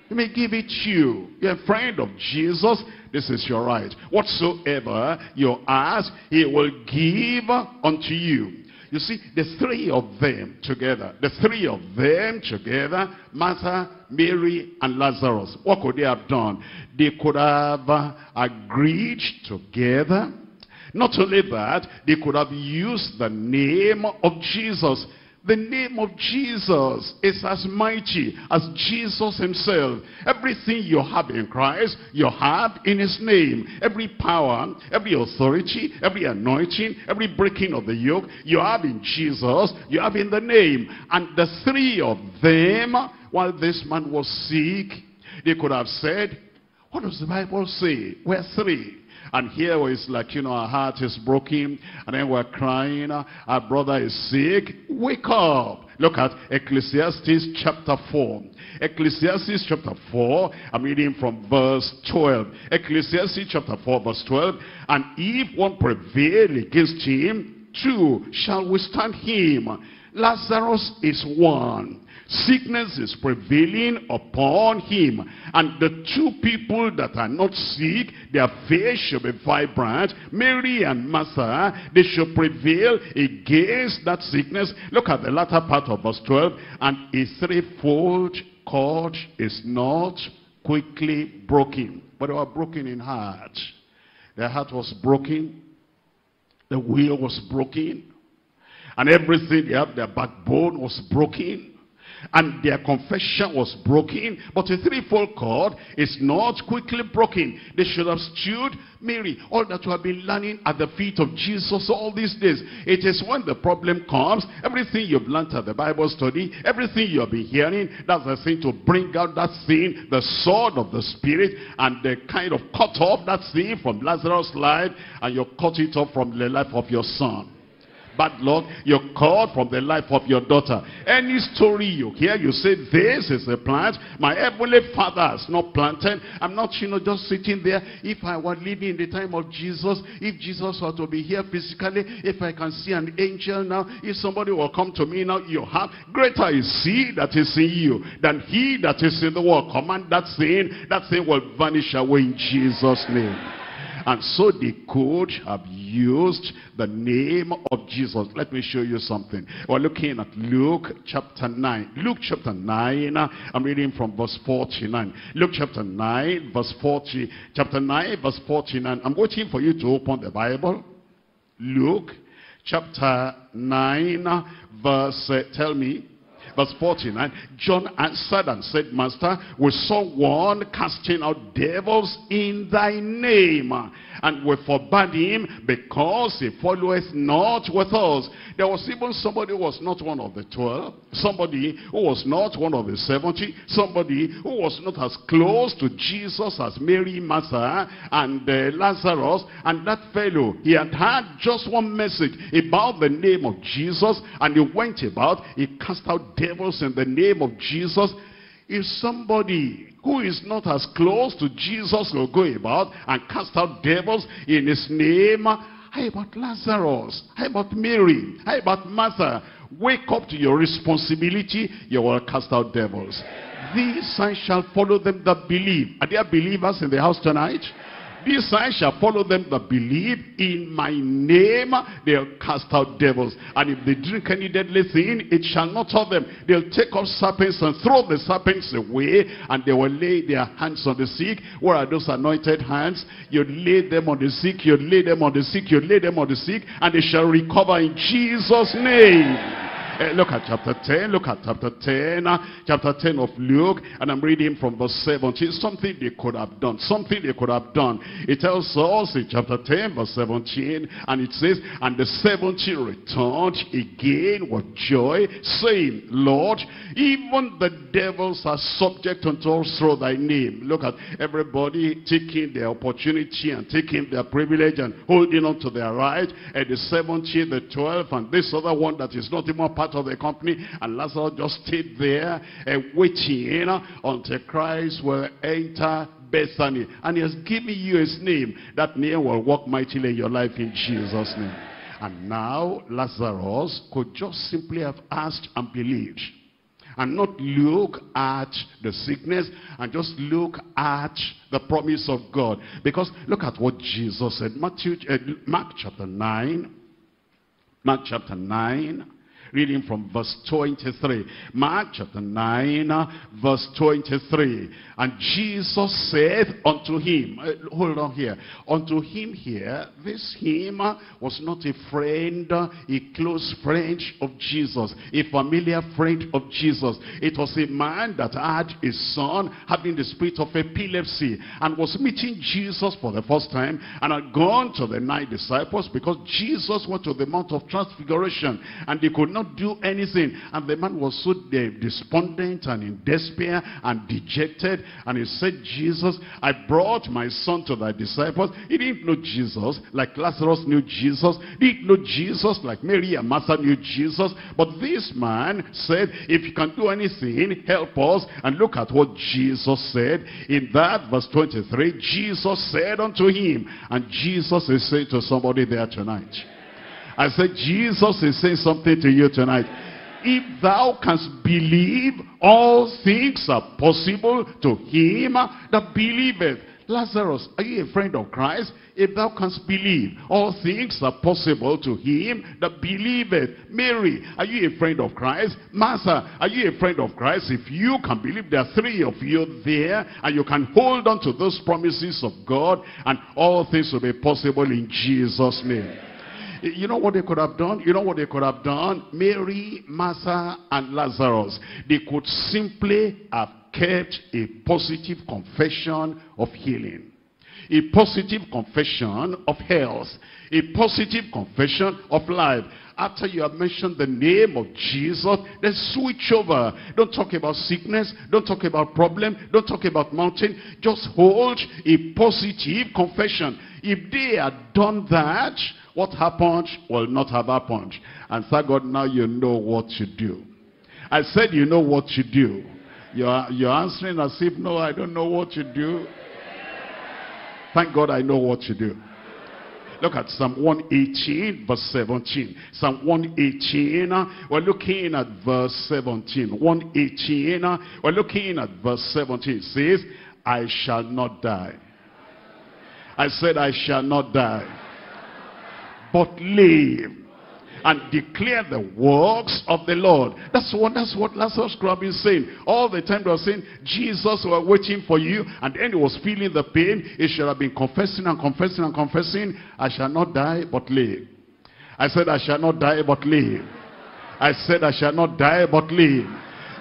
he may give it you. You're a friend of Jesus, this is your right. Whatsoever you ask, he will give unto you. You see, the three of them together, the three of them together, Martha, Mary, and Lazarus, what could they have done? They could have agreed together not only that, they could have used the name of Jesus. The name of Jesus is as mighty as Jesus himself. Everything you have in Christ, you have in his name. Every power, every authority, every anointing, every breaking of the yoke, you have in Jesus, you have in the name. And the three of them, while this man was sick, they could have said, what does the Bible say? We're three. And here it's like, you know, our heart is broken. And then we're crying. Our brother is sick. Wake up. Look at Ecclesiastes chapter 4. Ecclesiastes chapter 4, I'm reading from verse 12. Ecclesiastes chapter 4 verse 12. And if one prevail against him, two shall withstand him. Lazarus is one. Sickness is prevailing upon him. And the two people that are not sick, their faith should be vibrant. Mary and Martha, they should prevail against that sickness. Look at the latter part of verse 12. And a threefold cord is not quickly broken. But they were broken in heart. Their heart was broken. The will was broken. And everything they their backbone was broken and their confession was broken. But a threefold cord is not quickly broken. They should have stood Mary, all that you have been learning at the feet of Jesus all these days. It is when the problem comes, everything you've learned at the Bible study, everything you have been hearing, that's the thing to bring out that thing, the sword of the Spirit, and the kind of cut off that thing from Lazarus' life, and you cut it off from the life of your son bad luck. You're called from the life of your daughter. Any story you hear, you say, this is a plant. My heavenly father has not planted. I'm not, you know, just sitting there. If I were living in the time of Jesus, if Jesus were to be here physically, if I can see an angel now, if somebody will come to me now, you have greater is he that is in you than he that is in the world. Command that thing, that thing will vanish away in Jesus' name. And so they could have used the name of Jesus. Let me show you something. We're looking at Luke chapter 9. Luke chapter 9, I'm reading from verse 49. Luke chapter 9, verse 40. Chapter 9, verse 49. I'm waiting for you to open the Bible. Luke chapter 9, verse, uh, tell me, verse 49. John answered and said, Master, we saw one casting out devils in thy name, and we forbade him because he followeth not with us. There was even somebody who was not one of the twelve, somebody who was not one of the seventy, somebody who was not as close to Jesus as Mary, Martha, and uh, Lazarus, and that fellow, he had had just one message about the name of Jesus, and he went about, he cast out devils in the name of Jesus. If somebody who is not as close to Jesus will go about and cast out devils in his name, how about Lazarus? How about Mary? How about Martha? Wake up to your responsibility. You will cast out devils. These signs shall follow them that believe. Are there believers in the house tonight? These signs shall follow them that believe in my name. They'll cast out devils. And if they drink any deadly thing, it shall not hurt them. They'll take up serpents and throw the serpents away. And they will lay their hands on the sick. Where are those anointed hands? You lay them on the sick. You lay them on the sick. You lay them on the sick. And they shall recover in Jesus' name. Uh, look at chapter 10. Look at chapter 10. uh, chapter 10 of Luke. And I'm reading from verse 17. Something they could have done. Something they could have done. It tells us in chapter 10 verse 17. And it says, And the 70 returned again with joy, saying, Lord, even the devils are subject unto us through thy name. Look at everybody taking their opportunity and taking their privilege and holding on to their right. And the 70, the 12, and this other one that is not even part of the company. And Lazarus just stayed there and waiting until Christ will enter Bethany. And he has given you his name. That name will work mightily in your life in Jesus' name. And now Lazarus could just simply have asked and believed and not look at the sickness and just look at the promise of God. Because look at what Jesus said. Matthew, uh, Mark chapter 9. Mark chapter 9. Reading from verse 23. Mark chapter 9, uh, verse 23. And Jesus said unto him, uh, hold on here. Unto him here, this him uh, was not a friend, uh, a close friend of Jesus, a familiar friend of Jesus. It was a man that had a son having the spirit of epilepsy and was meeting Jesus for the first time and had gone to the nine disciples because Jesus went to the Mount of Transfiguration and they could not do anything. And the man was so despondent and in despair and dejected. And he said, Jesus, I brought my son to thy disciples. He didn't know Jesus like Lazarus knew Jesus. He didn't know Jesus like Mary and Martha knew Jesus. But this man said, if you can do anything, help us. And look at what Jesus said. In that verse 23, Jesus said unto him, and Jesus is saying to somebody there tonight, I said, Jesus is saying something to you tonight. If thou canst believe, all things are possible to him that believeth. Lazarus, are you a friend of Christ? If thou canst believe, all things are possible to him that believeth. Mary, are you a friend of Christ? Martha, are you a friend of Christ? If you can believe, there are three of you there, and you can hold on to those promises of God, and all things will be possible in Jesus' name. You know what they could have done? You know what they could have done? Mary, Martha, and Lazarus. They could simply have kept a positive confession of healing. A positive confession of health. A positive confession of life. After you have mentioned the name of Jesus, then switch over. Don't talk about sickness. Don't talk about problem. Don't talk about mountain. Just hold a positive confession. If they had done that, what happened will not have happened. And thank God now you know what to do. I said you know what to do. You're, you're answering as if, no, I don't know what to do. Thank God I know what to do. Look at Psalm 118, verse 17. Psalm 118, uh, we're looking at verse 17. 118, uh, we're looking at verse 17. It says, I shall not die. I said, I shall not die, but live and declare the works of the Lord. That's what that's what Lazarus have been saying. All the time they were saying, Jesus were waiting for you, and then he was feeling the pain. He should have been confessing and confessing and confessing, I shall not die, but live. I said, I shall not die but live. I said, I shall not die but live.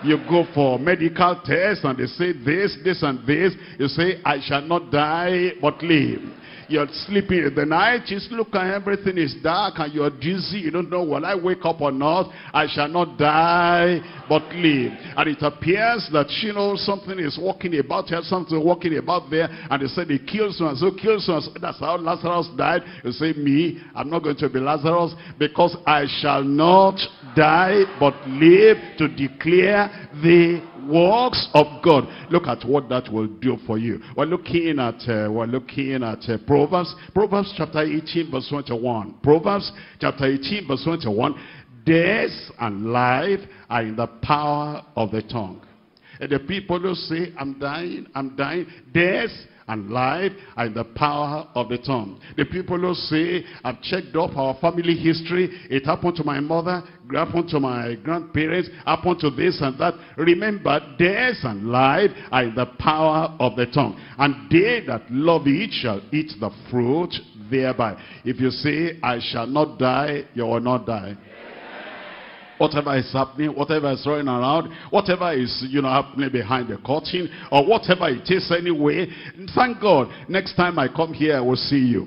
You go for medical tests and they say this, this and this. You say, I shall not die but live. You're sleeping in the night, just look and everything is dark and you're dizzy. You don't know, will I wake up or not? I shall not die but live. And it appears that, you know, something is walking about here, something walking about there. And they said, killed so and so, killed so. That's how Lazarus died. You say, me, I'm not going to be Lazarus because I shall not die but live to declare the works of God. Look at what that will do for you. We're looking at uh, we're looking at uh, Proverbs, Proverbs chapter 18 verse 21. Proverbs chapter 18 verse 21. Death and life are in the power of the tongue. And the people who say, I'm dying, I'm dying, death and life are in the power of the tongue. The people who say, I've checked up our family history, it happened to my mother, happened to my grandparents, happened to this and that. Remember, death and life are in the power of the tongue. And they that love it shall eat the fruit thereby. If you say, I shall not die, you will not die whatever is happening, whatever is running around, whatever is, you know, happening behind the curtain, or whatever it is anyway, thank God, next time I come here, I will see you.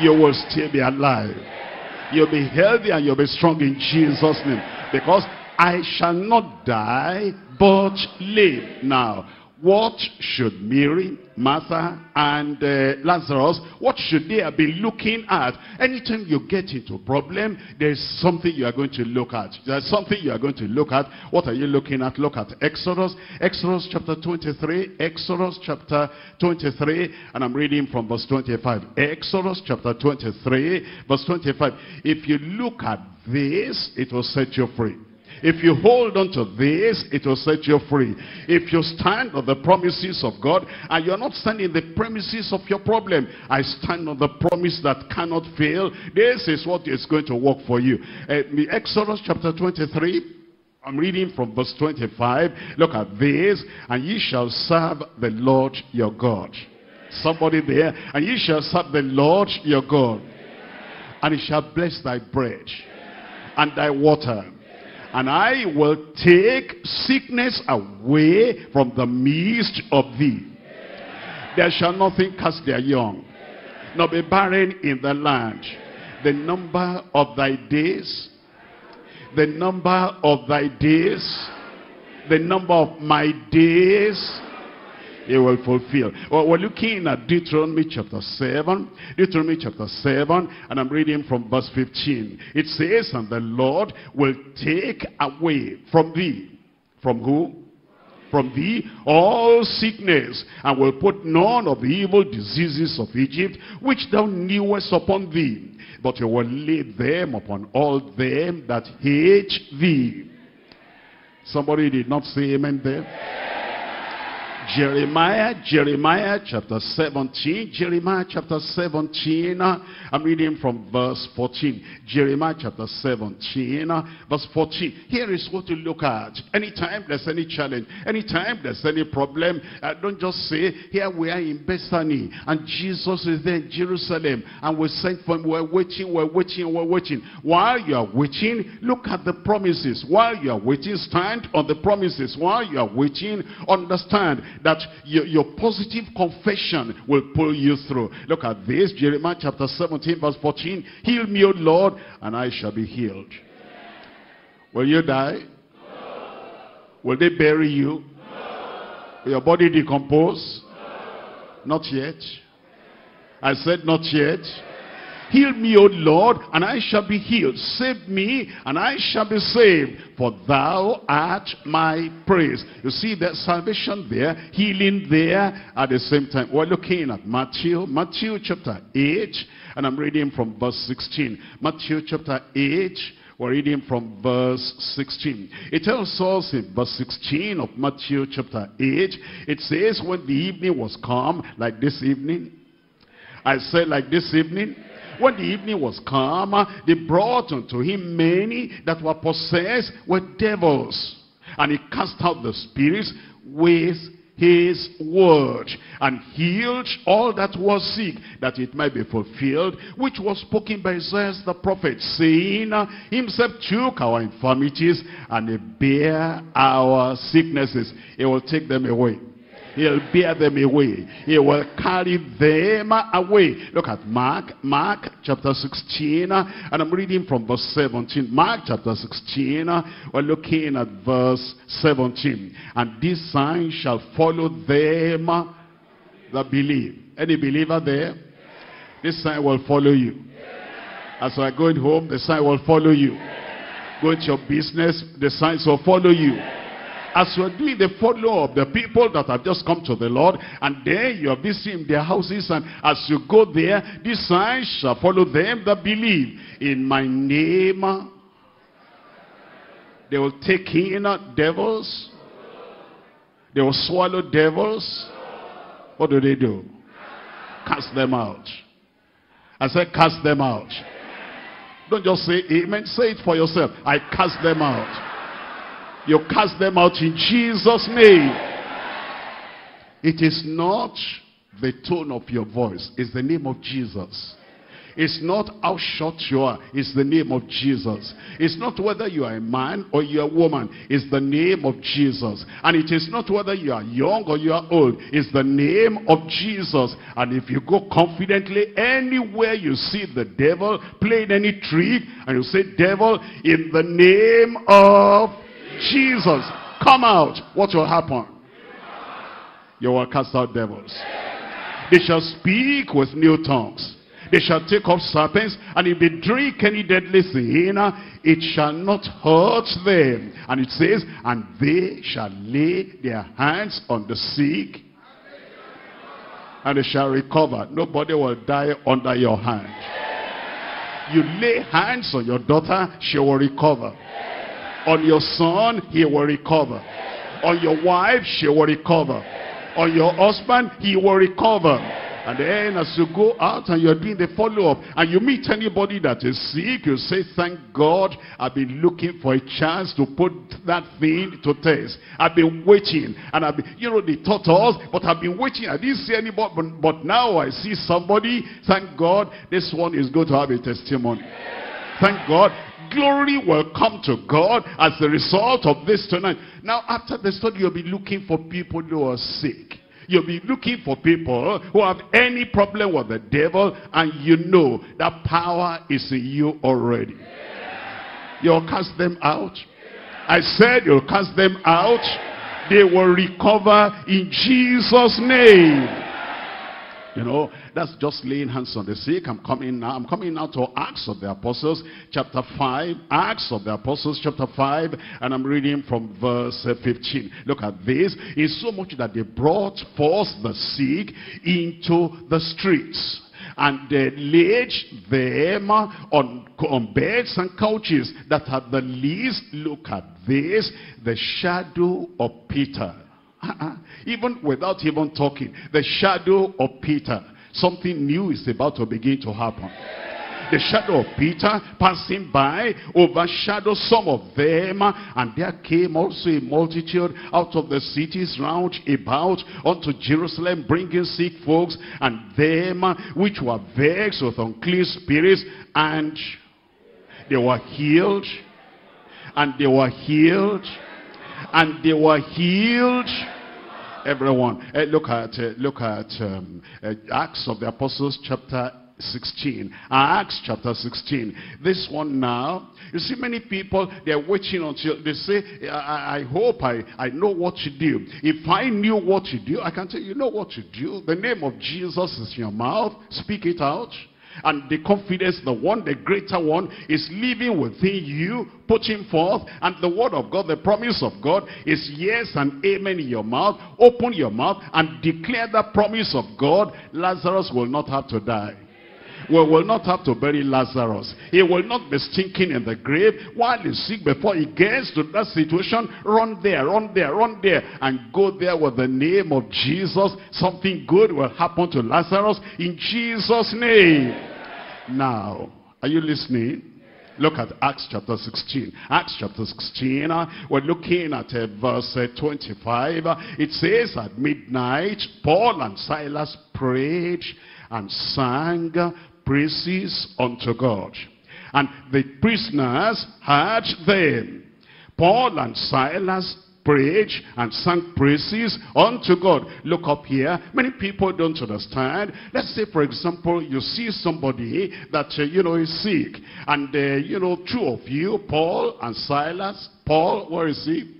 You will still be alive. You'll be healthy and you'll be strong in Jesus' name. Because I shall not die, but live. Now, what should Mary, Martha, and uh, Lazarus, what should they have been looking at? Anytime you get into a problem, there's something you are going to look at. There's something you are going to look at. What are you looking at? Look at Exodus. Exodus chapter 23. Exodus chapter 23. And I'm reading from verse 25. Exodus chapter 23, verse 25. If you look at this, it will set you free. If you hold on to this, it will set you free. If you stand on the promises of God, and you're not standing the premises of your problem, I stand on the promise that cannot fail. This is what is going to work for you. Uh, Exodus chapter 23, I'm reading from verse 25. Look at this. And ye shall serve the Lord your God. Somebody there. And ye shall serve the Lord your God. And he shall bless thy bread and thy water and I will take sickness away from the midst of thee. There shall nothing cast their young, nor be barren in the land. The number of thy days, the number of thy days, the number of my days he will fulfill. Well, we're looking at Deuteronomy chapter 7. Deuteronomy chapter 7, and I'm reading from verse 15. It says, And the Lord will take away from thee. From who? From thee all sickness, and will put none of the evil diseases of Egypt, which thou knewest upon thee. But he will lay them upon all them that hate thee. Somebody did not say amen there. Jeremiah, Jeremiah chapter 17, Jeremiah chapter 17, uh, I'm reading from verse 14. Jeremiah chapter 17, uh, verse 14. Here is what to look at. Anytime there's any challenge, anytime there's any problem, uh, don't just say, here we are in Bethany, and Jesus is there in Jerusalem, and we sent for him, we're waiting, we're waiting, we're waiting. While you are waiting, look at the promises. While you are waiting, stand on the promises. While you are waiting, understand that your, your positive confession will pull you through. Look at this, Jeremiah chapter 17 verse 14. Heal me, O Lord, and I shall be healed. Will you die? No. Will they bury you? No. Will your body decompose? No. Not yet. I said not yet. Heal me, O Lord, and I shall be healed. Save me, and I shall be saved. For thou art my praise. You see that salvation there, healing there at the same time. We're looking at Matthew, Matthew chapter 8, and I'm reading from verse 16. Matthew chapter 8, we're reading from verse 16. It tells us in verse 16 of Matthew chapter 8, it says, when the evening was come, like this evening, I said like this evening, when the evening was come, they brought unto him many that were possessed with devils. And he cast out the spirits with his word and healed all that was sick that it might be fulfilled which was spoken by Isaiah the prophet saying himself took our infirmities and he bare our sicknesses he will take them away He'll bear them away. He will carry them away. Look at Mark, Mark chapter 16, and I'm reading from verse 17. Mark chapter 16, we're looking at verse 17. And this sign shall follow them that believe. Any believer there? This sign will follow you. As are going home, the sign will follow you. Going to your business, the signs will follow you as you are doing the follow of the people that have just come to the Lord, and then you are visiting their houses, and as you go there, these signs shall follow them that believe in my name. They will take in devils. They will swallow devils. What do they do? Cast them out. I said cast them out. Don't just say amen. Say it for yourself. I cast them out. You cast them out in Jesus' name. It is not the tone of your voice. It's the name of Jesus. It's not how short you are. It's the name of Jesus. It's not whether you are a man or you are a woman. It's the name of Jesus. And it is not whether you are young or you are old. It's the name of Jesus. And if you go confidently anywhere you see the devil playing any trick and you say, devil, in the name of Jesus, come out. What will happen? You will cast out devils. They shall speak with new tongues. They shall take up serpents, and if they drink any deadly sin, it shall not hurt them. And it says, and they shall lay their hands on the sick, and they shall recover. Nobody will die under your hand. You lay hands on your daughter, she will recover. On your son, he will recover. On your wife, she will recover. On your husband, he will recover. And then as you go out and you're doing the follow-up and you meet anybody that is sick, you say, thank God, I've been looking for a chance to put that thing to test. I've been waiting. And I've been, you know, they taught us, but I've been waiting. I didn't see anybody, but, but now I see somebody. Thank God, this one is going to have a testimony. Thank God glory will come to God as the result of this tonight. Now, after the study, you'll be looking for people who are sick. You'll be looking for people who have any problem with the devil, and you know that power is in you already. You'll cast them out. I said you'll cast them out. They will recover in Jesus' name. You know, that's just laying hands on the sick. I'm coming now. I'm coming now to Acts of the Apostles, chapter 5. Acts of the Apostles, chapter 5. And I'm reading from verse 15. Look at this. It's so much that they brought forth the sick into the streets and they laid them on, on beds and couches that at the least, look at this, the shadow of Peter. Even without even talking, the shadow of Peter, something new is about to begin to happen. The shadow of Peter passing by overshadowed some of them, and there came also a multitude out of the cities round about unto Jerusalem, bringing sick folks, and them which were vexed with unclean spirits, and they were healed, and they were healed, and they were healed everyone. Uh, look at, uh, look at um, uh, Acts of the Apostles chapter 16. Acts chapter 16. This one now, you see many people, they're waiting until they say, I, I, hope I, I know what to do. If I knew what to do, I can tell you, you know what to do. The name of Jesus is in your mouth. Speak it out. And the confidence, the one, the greater one, is living within you, putting forth. And the word of God, the promise of God, is yes and amen in your mouth. Open your mouth and declare the promise of God. Lazarus will not have to die. We will not have to bury Lazarus. He will not be stinking in the grave while he's sick. Before he gets to that situation, run there, run there, run there, and go there with the name of Jesus. Something good will happen to Lazarus in Jesus' name. Now, are you listening? Look at Acts chapter 16. Acts chapter 16, uh, we're looking at uh, verse uh, 25. Uh, It says, At midnight, Paul and Silas prayed and sang praises unto God. And the prisoners heard them. Paul and Silas prayed and sang praises unto God. Look up here. Many people don't understand. Let's say, for example, you see somebody that, uh, you know, is sick. And, uh, you know, two of you, Paul and Silas. Paul, where is he?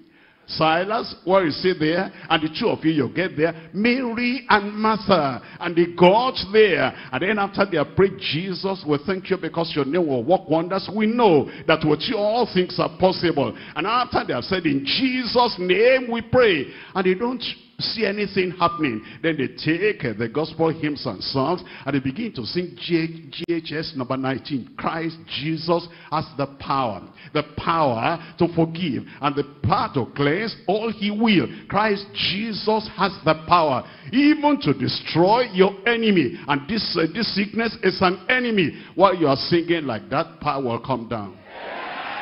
Silas, where is he there? And the two of you, you get there. Mary and Martha. And they got there. And then after they have prayed, Jesus, we thank you because your name will work wonders. We know that with you all things are possible. And after they have said, in Jesus' name we pray. And they don't see anything happening. Then they take uh, the gospel hymns and songs and they begin to sing GHS number 19. Christ Jesus has the power. The power to forgive and the power to cleanse all he will. Christ Jesus has the power even to destroy your enemy. And this, uh, this sickness is an enemy. While you are singing like that, power will come down.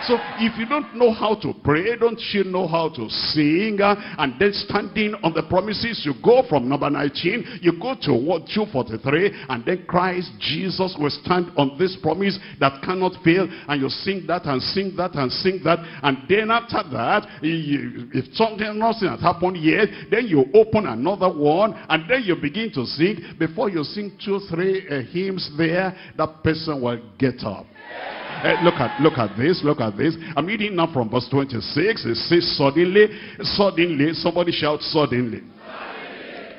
So if you don't know how to pray, don't you know how to sing, uh, and then standing on the promises, you go from number 19, you go to what 243, and then Christ Jesus will stand on this promise that cannot fail, and you sing that and sing that and sing that, and then after that, you, if something nothing has happened yet, then you open another one, and then you begin to sing. Before you sing two, three uh, hymns there, that person will get up. Uh, look at look at this look at this. I'm reading now from verse 26 it says suddenly suddenly somebody shout suddenly.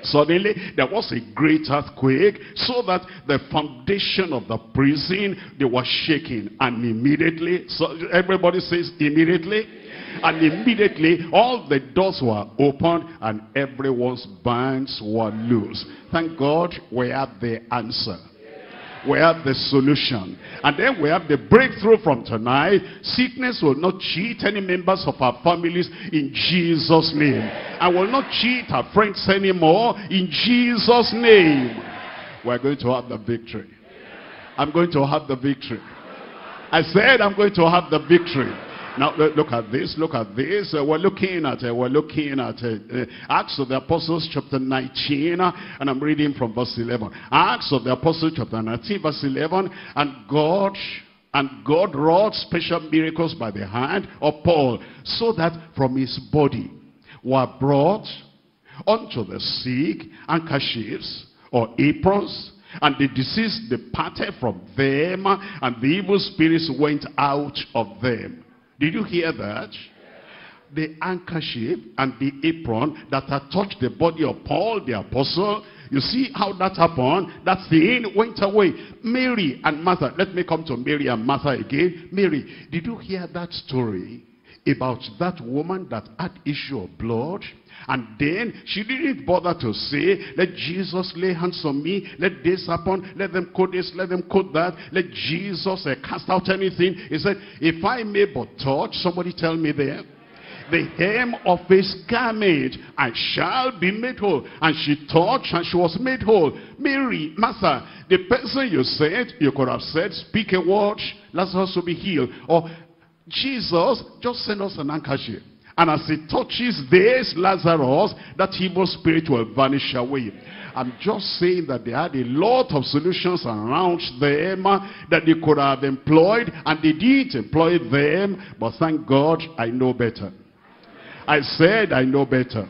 Suddenly, there was a great earthquake, so that the foundation of the prison, they were shaking. And immediately, so everybody says immediately, and immediately all the doors were opened and everyone's bands were loose. Thank God we have the answer we have the solution. And then we have the breakthrough from tonight. Sickness will not cheat any members of our families in Jesus' name. I will not cheat our friends anymore in Jesus' name. We're going to have the victory. I'm going to have the victory. I said I'm going to have the victory. Now look at this, look at this. Uh, we're looking at uh, we're looking at uh, uh, Acts of the Apostles chapter 19 uh, and I'm reading from verse 11. Acts of the Apostles chapter 19 verse 11 and God and God wrought special miracles by the hand of Paul so that from his body were brought unto the sick handkerchiefs or aprons and the disease departed from them and the evil spirits went out of them. Did you hear that? The handkerchief and the apron that had touched the body of Paul the apostle. You see how that happened? That thing went away. Mary and Martha. Let me come to Mary and Martha again. Mary, did you hear that story about that woman that had issue of blood? And then she didn't bother to say, let Jesus lay hands on me, let this happen, let them quote this, let them quote that, let Jesus uh, cast out anything. He said, if I may but touch, somebody tell me there, the hem of his garment, I shall be made whole. And she touched and she was made whole. Mary, Martha, the person you said, you could have said, speak a word, Lazarus will be healed. Or Jesus, just send us an handkerchief. And as it touches this Lazarus, that evil spirit will vanish away. I'm just saying that they had a lot of solutions around them that they could have employed and they did employ them. But thank God I know better. I said I know better.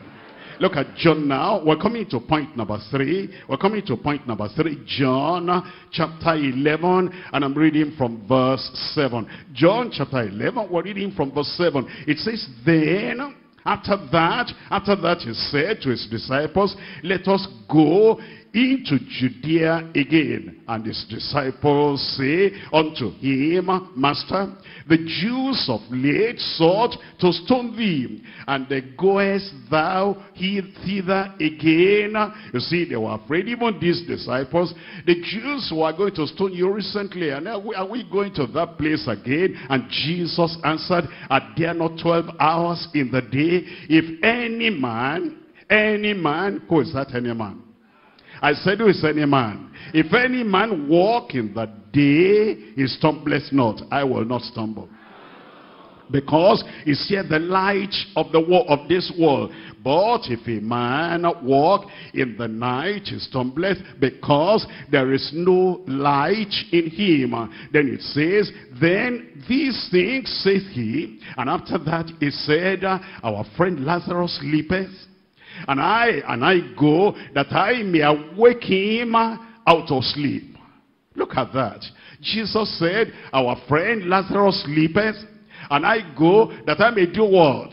Look at John now. We're coming to point number three. We're coming to point number three. John chapter 11. And I'm reading from verse 7. John chapter 11. We're reading from verse 7. It says, Then after that, after that he said to his disciples, Let us go into Judea again. And his disciples say unto him, Master, the Jews of late sought to stone thee, and they goest thou thither again? You see, they were afraid, even these disciples. The Jews were going to stone you recently, and are we, are we going to that place again? And Jesus answered, Are there not 12 hours in the day? If any man, any man, who is that any man? I said, who is any man? If any man walk in the day, he stumbleth not. I will not stumble. Because he's here the light of the world of this world. But if a man walk in the night, he stumbleth because there is no light in him. Then it says, then these things saith he. And after that he said, our friend Lazarus sleepeth. And I, and I go that I may awake him out of sleep. Look at that. Jesus said, our friend Lazarus sleepeth. And I go that I may do what?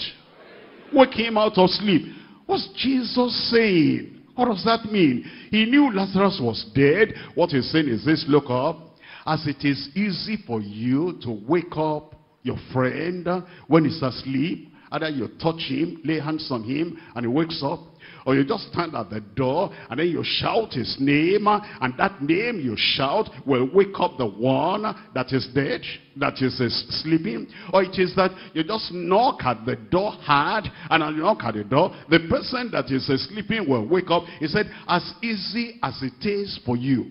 Wake him out of sleep. What's Jesus saying? What does that mean? He knew Lazarus was dead. What he's saying is this, look up. As it is easy for you to wake up your friend when he's asleep, either you touch him, lay hands on him, and he wakes up, or you just stand at the door and then you shout his name and that name you shout will wake up the one that is dead, that is sleeping. Or it is that you just knock at the door hard and you knock at the door. The person that is sleeping will wake up. He said, as easy as it is for you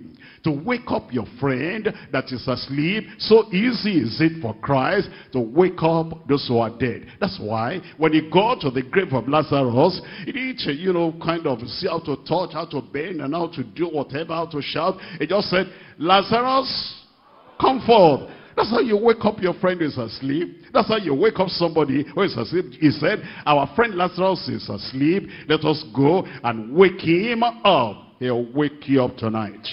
to wake up your friend that is asleep. So easy is it for Christ to wake up those who are dead. That's why when he got to the grave of Lazarus, he didn't, you know, kind of see how to touch, how to bend, and how to do whatever, how to shout. He just said, Lazarus, come forth. That's how you wake up your friend who is asleep. That's how you wake up somebody who is asleep. He said, our friend Lazarus is asleep. Let us go and wake him up. He'll wake you up tonight.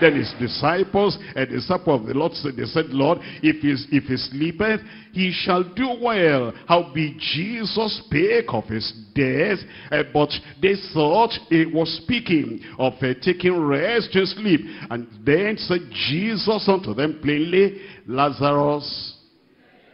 Then his disciples, a disciple of the Lord, said, they said, Lord, if, he's, if he sleepeth, he shall do well. How be Jesus spake of his death, uh, but they thought he was speaking of uh, taking rest and sleep. And then said Jesus unto them plainly, Lazarus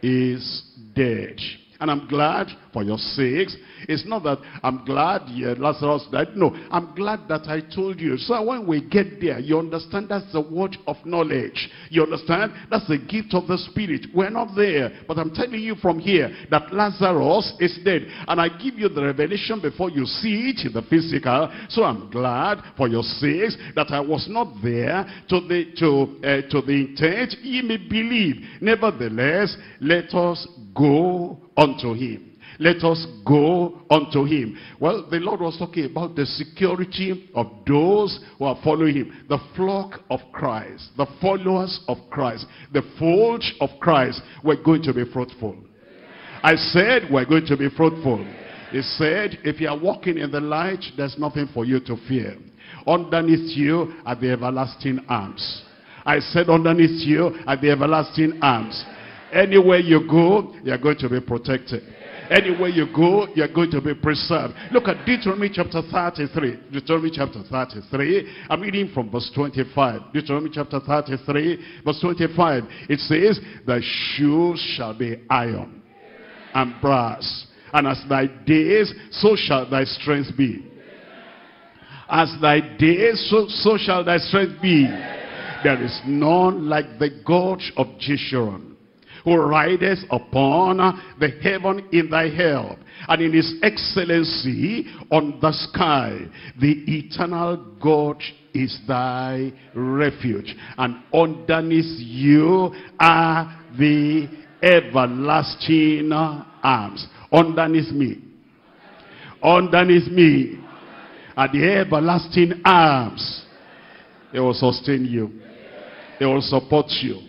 is dead. And I'm glad for your sakes. It's not that I'm glad yeah, Lazarus died. No, I'm glad that I told you. So when we get there, you understand that's the word of knowledge. You understand? That's the gift of the Spirit. We're not there. But I'm telling you from here that Lazarus is dead. And I give you the revelation before you see it in the physical. So I'm glad for your sakes that I was not there to the, to, uh, to the intent ye may believe. Nevertheless, let us go unto him. Let us go unto him. Well, the Lord was talking about the security of those who are following him. The flock of Christ, the followers of Christ, the fold of Christ. We're going to be fruitful. I said we're going to be fruitful. He said, if you are walking in the light, there's nothing for you to fear. Underneath you are the everlasting arms. I said underneath you are the everlasting arms. Anywhere you go, you're going to be protected. Anywhere you go, you're going to be preserved. Look at Deuteronomy chapter 33. Deuteronomy chapter 33. I'm reading from verse 25. Deuteronomy chapter 33, verse 25. It says, The shoes shall be iron and brass. And as thy days, so shall thy strength be. As thy days, so, so shall thy strength be. There is none like the God of Jeshurun who rideth upon the heaven in thy help, and in his excellency on the sky. The eternal God is thy refuge, and underneath you are the everlasting arms. Underneath me, underneath me are the everlasting arms. They will sustain you. They will support you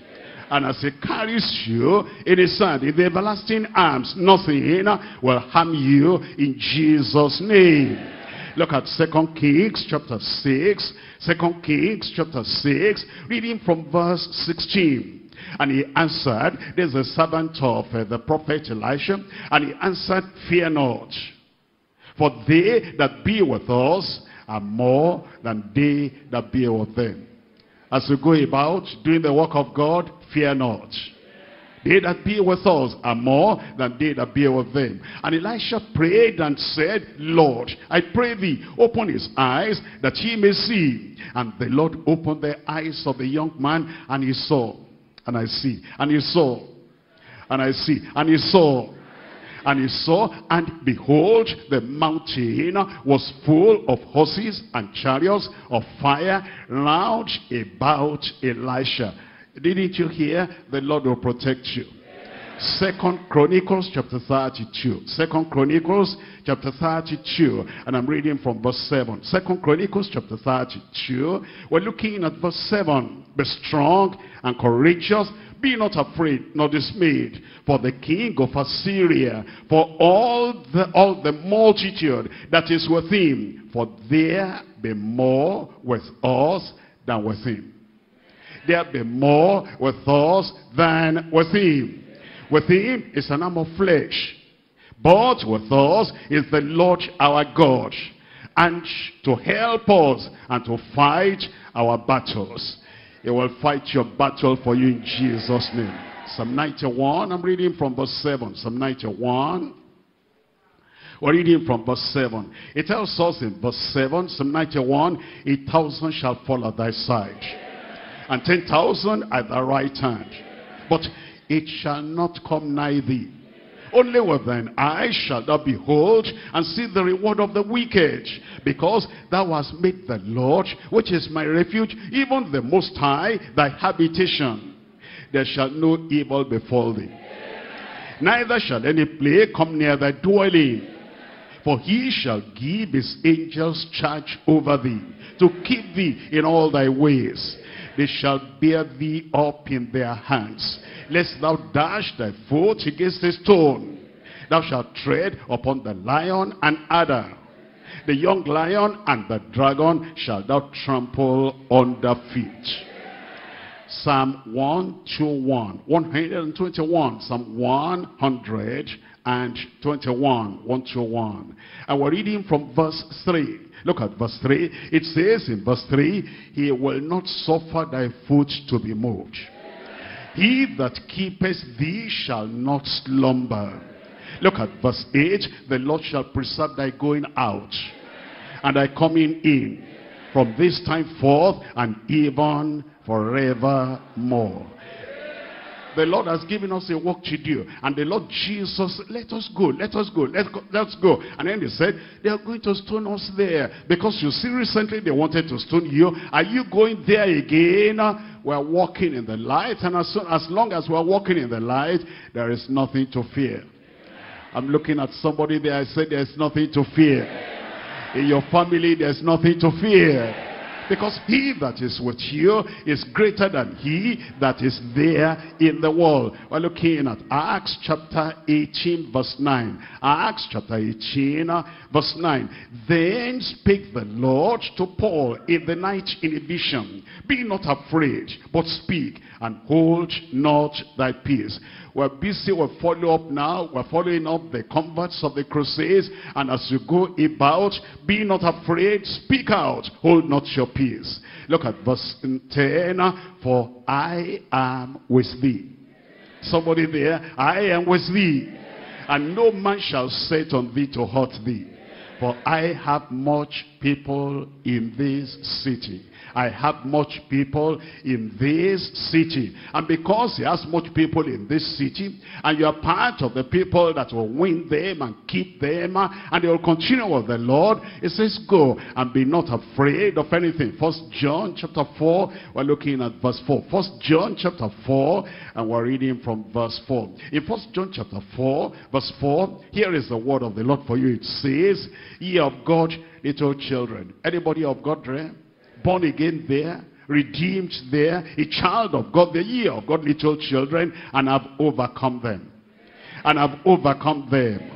and as he carries you in his hand, in the everlasting arms, nothing will harm you in Jesus' name. Look at Second Kings chapter 6. Second Kings chapter 6, reading from verse 16. And he answered, there's a servant of uh, the prophet Elisha, and he answered, fear not, for they that be with us are more than they that be with them. As we go about doing the work of God, fear not. They that be with us are more than they that be with them. And Elisha prayed and said, Lord, I pray thee, open his eyes that he may see. And the Lord opened the eyes of the young man, and he saw. And I see. And he saw. And I see. And he saw. And he saw, and behold, the mountain was full of horses and chariots of fire round about Elisha. Didn't you hear? The Lord will protect you. Second Chronicles chapter 32. Second Chronicles chapter 32. And I'm reading from verse 7. Second Chronicles chapter 32. We're looking at verse 7. Be strong and courageous. Be not afraid nor dismayed for the king of Assyria, for all the, all the multitude that is with him. For there be more with us than with him. There be more with us than with him. With him is an arm of flesh. But with us is the Lord our God. And to help us and to fight our battles. He will fight your battle for you in Jesus' name. Psalm 91, I'm reading from verse 7. Psalm 91. We're reading from verse 7. It tells us in verse 7, Psalm 91, a thousand shall fall at thy side, and ten thousand at thy right hand. But it shall not come nigh thee. Only with thine eyes shalt thou behold and see the reward of the wicked. Because thou hast made the Lord, which is my refuge, even the Most High, thy habitation. There shall no evil befall thee. Neither shall any plague come near thy dwelling. For he shall give his angels charge over thee, to keep thee in all thy ways. They shall bear thee up in their hands, lest thou dash thy foot against a stone. Thou shalt tread upon the lion and adder. The young lion and the dragon shall thou trample under feet. Psalm 121, 121, Psalm 121, 121. And we're reading from verse 3. Look at verse 3. It says in verse 3, He will not suffer thy foot to be moved. He that keepeth thee shall not slumber. Look at verse 8. The Lord shall preserve thy going out and thy coming in from this time forth and even forevermore. The Lord has given us a work to do. And the Lord Jesus, let us go, let us go, let's go, let's go. And then he said, they are going to stone us there. Because you see, recently they wanted to stone you. Are you going there again? We're walking in the light. And as, soon, as long as we're walking in the light, there is nothing to fear. I'm looking at somebody there. I said, there's nothing to fear. In your family, there's nothing to fear. Because he that is with you is greater than he that is there in the world. We're looking at Acts chapter 18 verse 9. Acts chapter 18 verse 9. Then spake the Lord to Paul in the night in a vision. Be not afraid, but speak and hold not thy peace. We're busy, we're following up now. We're following up the converts of the crusades. And as you go about, be not afraid, speak out, hold not your peace. Look at verse 10. For I am with thee. Somebody there, I am with thee. And no man shall set on thee to hurt thee. For I have much people in this city. I have much people in this city. And because he has much people in this city, and you are part of the people that will win them and keep them, and they will continue with the Lord, it says, go and be not afraid of anything. First John chapter 4, we're looking at verse 4. First John chapter 4, and we're reading from verse 4. In First John chapter 4, verse 4, here is the word of the Lord for you. It says, ye of God, little children. Anybody of God there? Born again there, redeemed there, a child of God, the year of God, little children, and have overcome them. And have overcome them.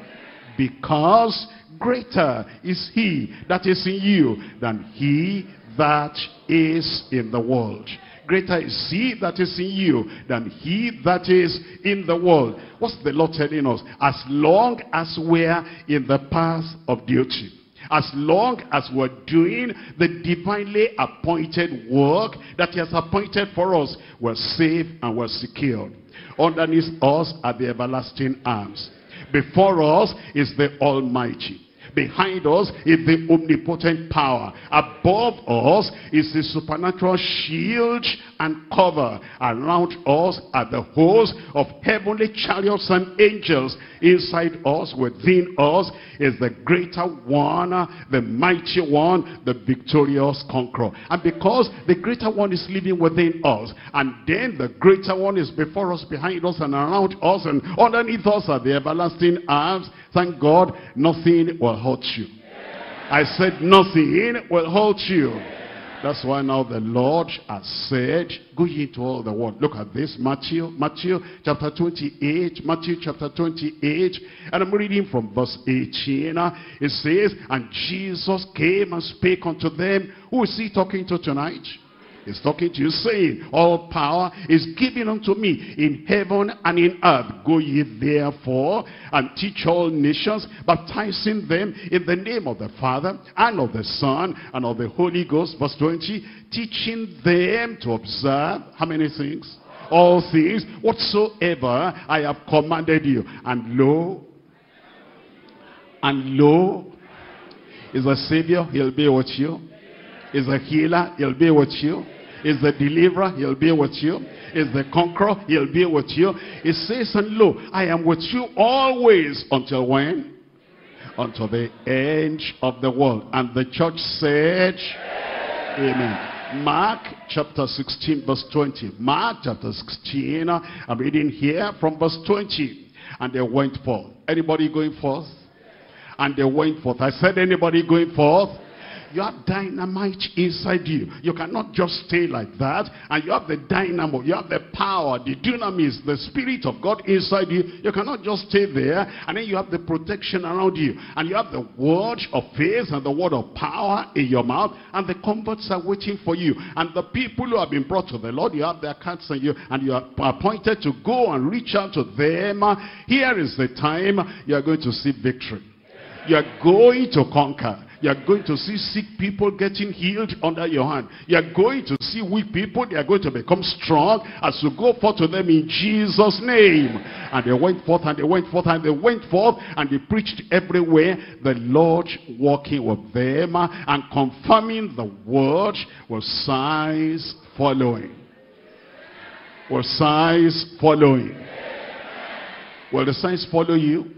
Because greater is he that is in you than he that is in the world. Greater is he that is in you than he that is in the world. What's the Lord telling us? As long as we're in the path of duty as long as we're doing the divinely appointed work that he has appointed for us, we're safe and we're secured. Underneath us are the everlasting arms. Before us is the Almighty. Behind us is the omnipotent power. Above us is the supernatural shield and cover. Around us are the hosts of heavenly chariots and angels. inside us, within us, is the greater one, the mighty one, the victorious conqueror. And because the greater one is living within us, and then the greater one is before us, behind us, and around us, and underneath us are the everlasting arms, thank God, nothing will hurt you. I said nothing will hurt you. That's why now the Lord has said, go ye into all the world. Look at this, Matthew, Matthew chapter 28, Matthew chapter 28, and I'm reading from verse 18. Uh, it says, And Jesus came and spake unto them. Who is he talking to tonight? He's talking to you saying, all power is given unto me in heaven and in earth. Go ye therefore and teach all nations, baptizing them in the name of the Father and of the Son and of the Holy Ghost. Verse 20, teaching them to observe, how many things? All things, whatsoever I have commanded you. And lo, and lo, is a Savior, he'll be with you is a healer, he'll be with you. Is the deliverer, he'll be with you. Is the conqueror, he'll be with you. It says, and lo, I am with you always until when? Until the end of the world. And the church said, Amen. Mark chapter 16 verse 20. Mark chapter 16, I'm reading here from verse 20. And they went forth. Anybody going forth? And they went forth. I said, anybody going forth? You have dynamite inside you. You cannot just stay like that. And you have the dynamo, you have the power, the dunamis, the spirit of God inside you. You cannot just stay there. And then you have the protection around you. And you have the word of faith and the word of power in your mouth. And the converts are waiting for you. And the people who have been brought to the Lord, you have their cards on you. And you are appointed to go and reach out to them. Here is the time you are going to see victory. You are going to conquer. You're going to see sick people getting healed under your hand. You're going to see weak people. They are going to become strong as you go forth to them in Jesus' name. And they went forth and they went forth and they went forth and they preached everywhere. The Lord walking with them and confirming the word with signs following. With signs following. Will the signs follow you?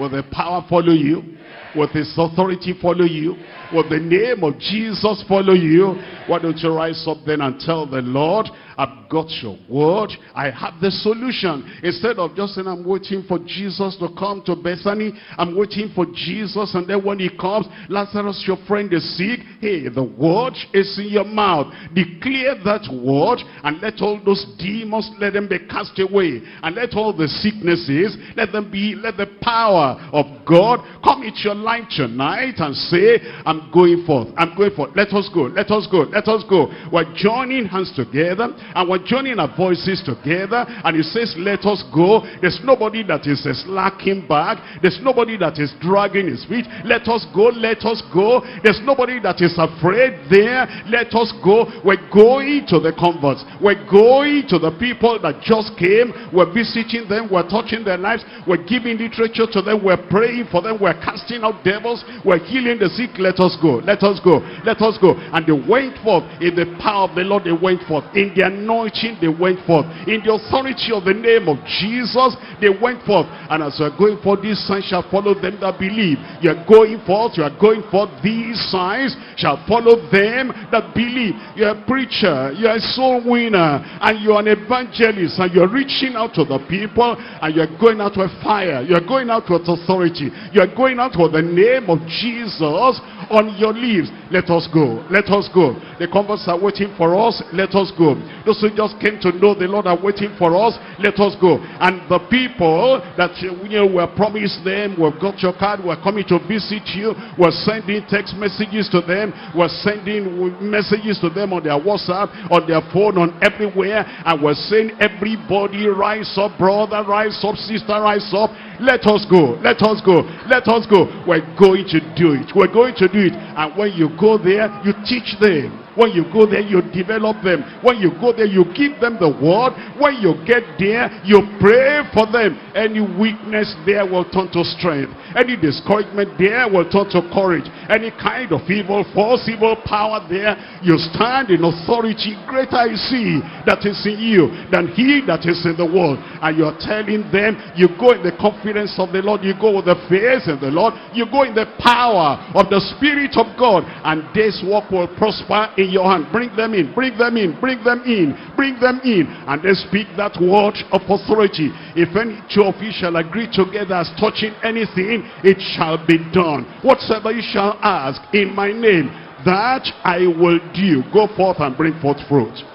Will the power follow you? Will his authority follow you? Will the name of Jesus follow you? Why don't you rise up then and tell the Lord, I've got your word. I have the solution. Instead of just saying, I'm waiting for Jesus to come to Bethany. I'm waiting for Jesus. And then when he comes, Lazarus, your friend is sick. Hey, the word is in your mouth. Declare that word and let all those demons, let them be cast away. And let all the sicknesses, let them be, let the power of God come into your life tonight and say, I'm going forth. I'm going forth. Let us go. Let us go. Let us go. We're joining hands together and we're joining our voices together. And he says, let us go. There's nobody that is uh, slacking back. There's nobody that is dragging his feet. Let us go. Let us go. There's nobody that is afraid there. Let us go. We're going to the converts. We're going to the people that just came. We're visiting them. We're touching their lives. We're giving literature to them. We're praying for them. We're casting out devils. We're healing the sick. Let us go. Let us go. Let us go. And they went forth in the power of the Lord. They went forth in the anointing. They went forth in the authority of the name of Jesus. They went forth. And as you are going forth, these signs shall follow them that believe. You are going forth. You are going forth. These signs shall follow them that believe. You're a preacher. You're a soul winner. And you're an evangelist. And you're reaching out to the people. And you're going out with fire. You're going out with authority. You're going out with the name of Jesus on your lips. Let us go. Let us go. The converts are waiting for us. Let us go. Those who just came to know the Lord are waiting for us. Let us go. And the people that you know were promised them, we've got your card, we're coming to visit you, we're sending text messages to them, we're sending messages to them on their WhatsApp, on their phone, on everywhere, and we're saying everybody rise up, brother, rise up, sister, rise up. Let us go. Let us go. Let us go. We're going to do it. We're going to do it. And when you go there, you teach them When you go there, you develop them. When you go there, you give them the word. When you get there, you pray for them. Any weakness there will turn to strength. Any discouragement there will turn to courage. Any kind of evil force, evil power there, you stand in authority. Greater is he that is in you than he that is in the world. And you're telling them, you go in the confidence of the Lord. You go with the faith in the Lord. You go in the power of the Spirit of God. And this work will prosper in your hand. Bring them in, bring them in, bring them in, bring them in. And then speak that word of authority. If any two of you shall agree together as touching anything, it shall be done. Whatsoever you shall ask in my name, that I will do. Go forth and bring forth fruit.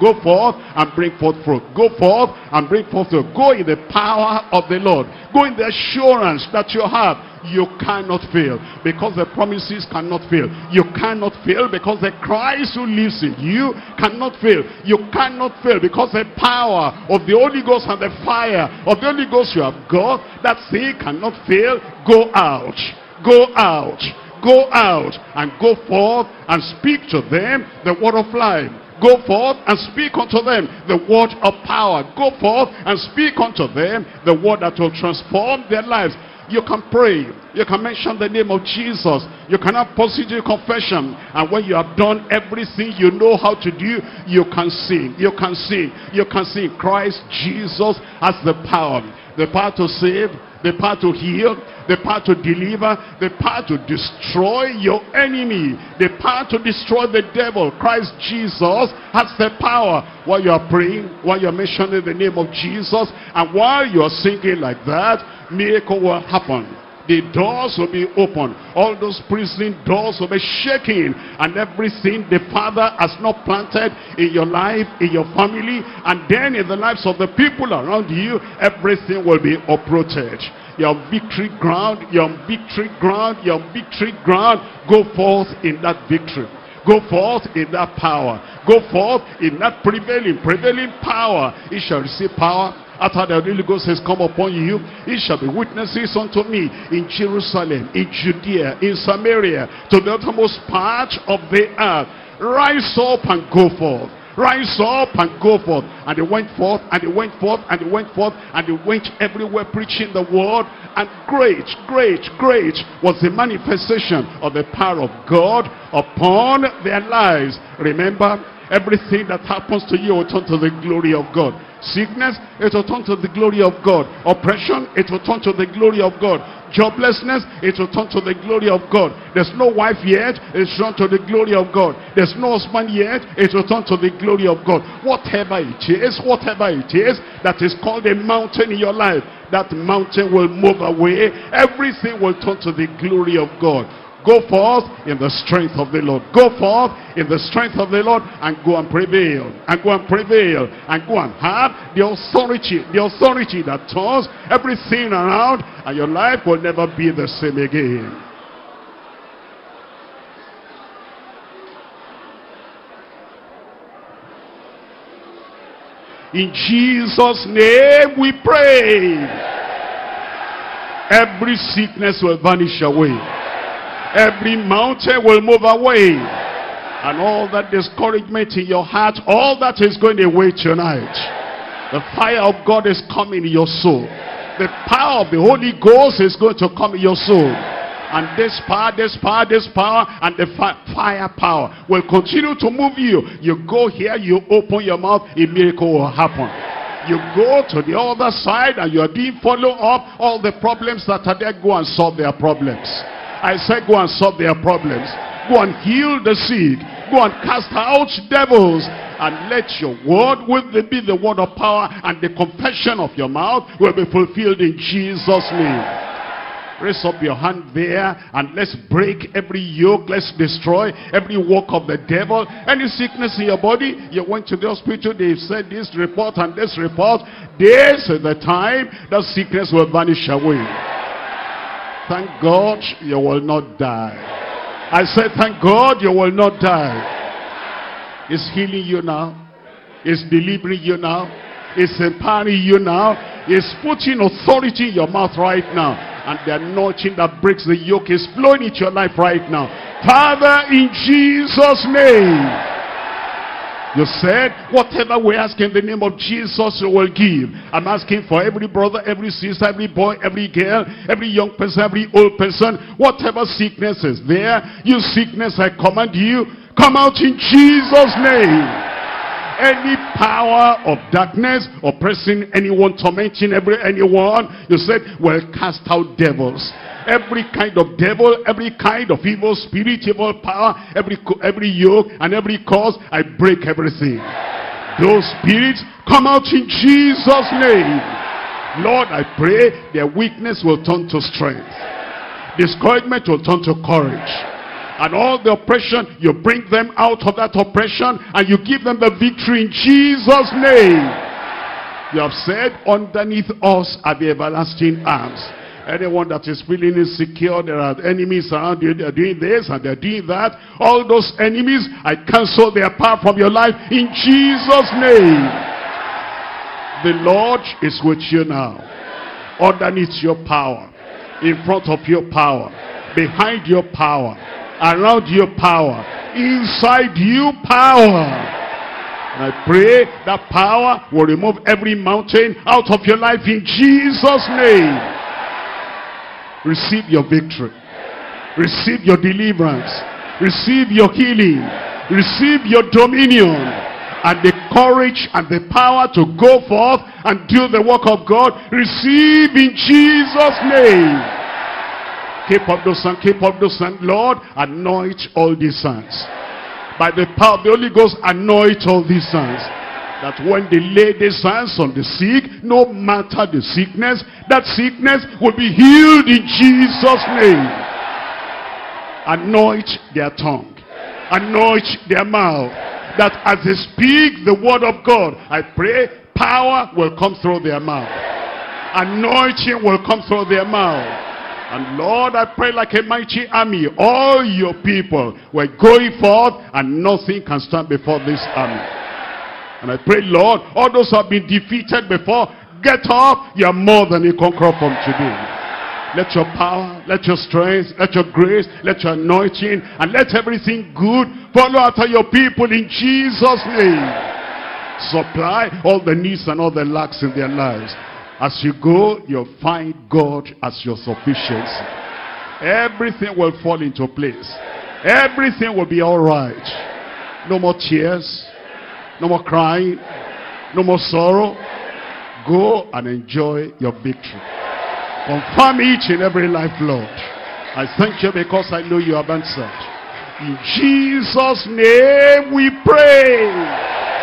Go forth and bring forth fruit. Go forth and bring forth fruit. Go in the power of the Lord. Go in the assurance that you have. You cannot fail because the promises cannot fail. You cannot fail because the Christ who lives in you cannot fail. You cannot fail because the power of the Holy Ghost and the fire of the Holy Ghost you have got, that thing cannot fail. Go out. Go out. Go out and go forth and speak to them the word of life. Go forth and speak unto them the word of power. Go forth and speak unto them the word that will transform their lives. You can pray. You can mention the name of Jesus. You can have positive confession. And when you have done everything you know how to do, you can sing. You can sing. You can sing. Christ Jesus has the power. The power to save, the power to heal, the power to deliver, the power to destroy your enemy, the power to destroy the devil. Christ Jesus has the power. While you are praying, while you are mentioning the name of Jesus, and while you are singing like that, miracle will happen the doors will be open. All those prison doors will be shaking. And everything the Father has not planted in your life, in your family, and then in the lives of the people around you, everything will be uprooted. Your victory ground, your victory ground, your victory ground. Go forth in that victory. Go forth in that power. Go forth in that prevailing, prevailing power. He shall receive power after the Holy Ghost has come upon you, ye shall be witnesses unto me in Jerusalem, in Judea, in Samaria, to the uttermost part of the earth. Rise up and go forth. Rise up and go forth. And they went forth, and they went forth, and they went forth, and they went everywhere preaching the word. And great, great, great was the manifestation of the power of God upon their lives. Remember, everything that happens to you will turn to the glory of God. Sickness, it will turn to the glory of God. Oppression, it will turn to the glory of God. Joblessness, it will turn to the glory of God. There's no wife yet, it's turn to the glory of God. There's no husband yet, it will turn to the glory of God. Whatever it is, whatever it is that is called a mountain in your life, that mountain will move away. Everything will turn to the glory of God. Go forth in the strength of the Lord. Go forth in the strength of the Lord and go and prevail. And go and prevail. And go and have the authority. The authority that turns everything around and your life will never be the same again. In Jesus' name we pray. Every sickness will vanish away. Every mountain will move away. And all that discouragement in your heart, all that is going away tonight. The fire of God is coming in your soul. The power of the Holy Ghost is going to come in your soul. And this power, this power, this power, and the fi fire power will continue to move you. You go here, you open your mouth, a miracle will happen. You go to the other side and you are being follow up all the problems that are there. Go and solve their problems. I said go and solve their problems. Go and heal the sick. Go and cast out devils. And let your word will be the word of power and the confession of your mouth will be fulfilled in Jesus' name. Raise up your hand there and let's break every yoke. Let's destroy every work of the devil. Any sickness in your body, you went to the hospital, they said this report and this report. This is the time that sickness will vanish away. Thank God you will not die. I said, thank God you will not die. It's healing you now. It's delivering you now. It's empowering you now. It's putting authority in your mouth right now. And the anointing that breaks the yoke is flowing into your life right now. Father, in Jesus' name. You said, whatever we ask in the name of Jesus, you will give. I'm asking for every brother, every sister, every boy, every girl, every young person, every old person, whatever sickness is there, you sickness, I command you, come out in Jesus' name. Any power of darkness oppressing anyone, tormenting every anyone, you said, well, cast out devils every kind of devil, every kind of evil spirit, evil power, every, every yoke and every cause, I break everything. Those spirits come out in Jesus' name. Lord, I pray their weakness will turn to strength. Discouragement will turn to courage. And all the oppression, you bring them out of that oppression and you give them the victory in Jesus' name. You have said, underneath us are the everlasting arms. Anyone that is feeling insecure, there are enemies around you, they're doing this and they're doing that. All those enemies, I cancel their power from your life in Jesus' name. The Lord is with you now. Underneath your power, in front of your power, behind your power, around your power, inside you power. I pray that power will remove every mountain out of your life in Jesus' name. Receive your victory. Receive your deliverance. Receive your healing. Receive your dominion. And the courage and the power to go forth and do the work of God. Receive in Jesus' name. Keep up those hands. Keep up those hands. Lord, anoint all these hands. By the power of the Holy Ghost, anoint all these hands that when they lay these hands on the sick, no matter the sickness, that sickness will be healed in Jesus' name. Anoint their tongue. Anoint their mouth. That as they speak the word of God, I pray power will come through their mouth. Anointing will come through their mouth. And Lord, I pray like a mighty army, all your people were going forth and nothing can stand before this army. And I pray, Lord, all those who have been defeated before, get up. You are more than a conqueror from today. Let your power, let your strength, let your grace, let your anointing, and let everything good follow after your people in Jesus' name. Supply all the needs and all the lacks in their lives. As you go, you'll find God as your sufficiency. Everything will fall into place. Everything will be all right. No more tears. No more crying. No more sorrow. Go and enjoy your victory. Confirm each and every life, Lord. I thank you because I know you have answered. In Jesus' name we pray.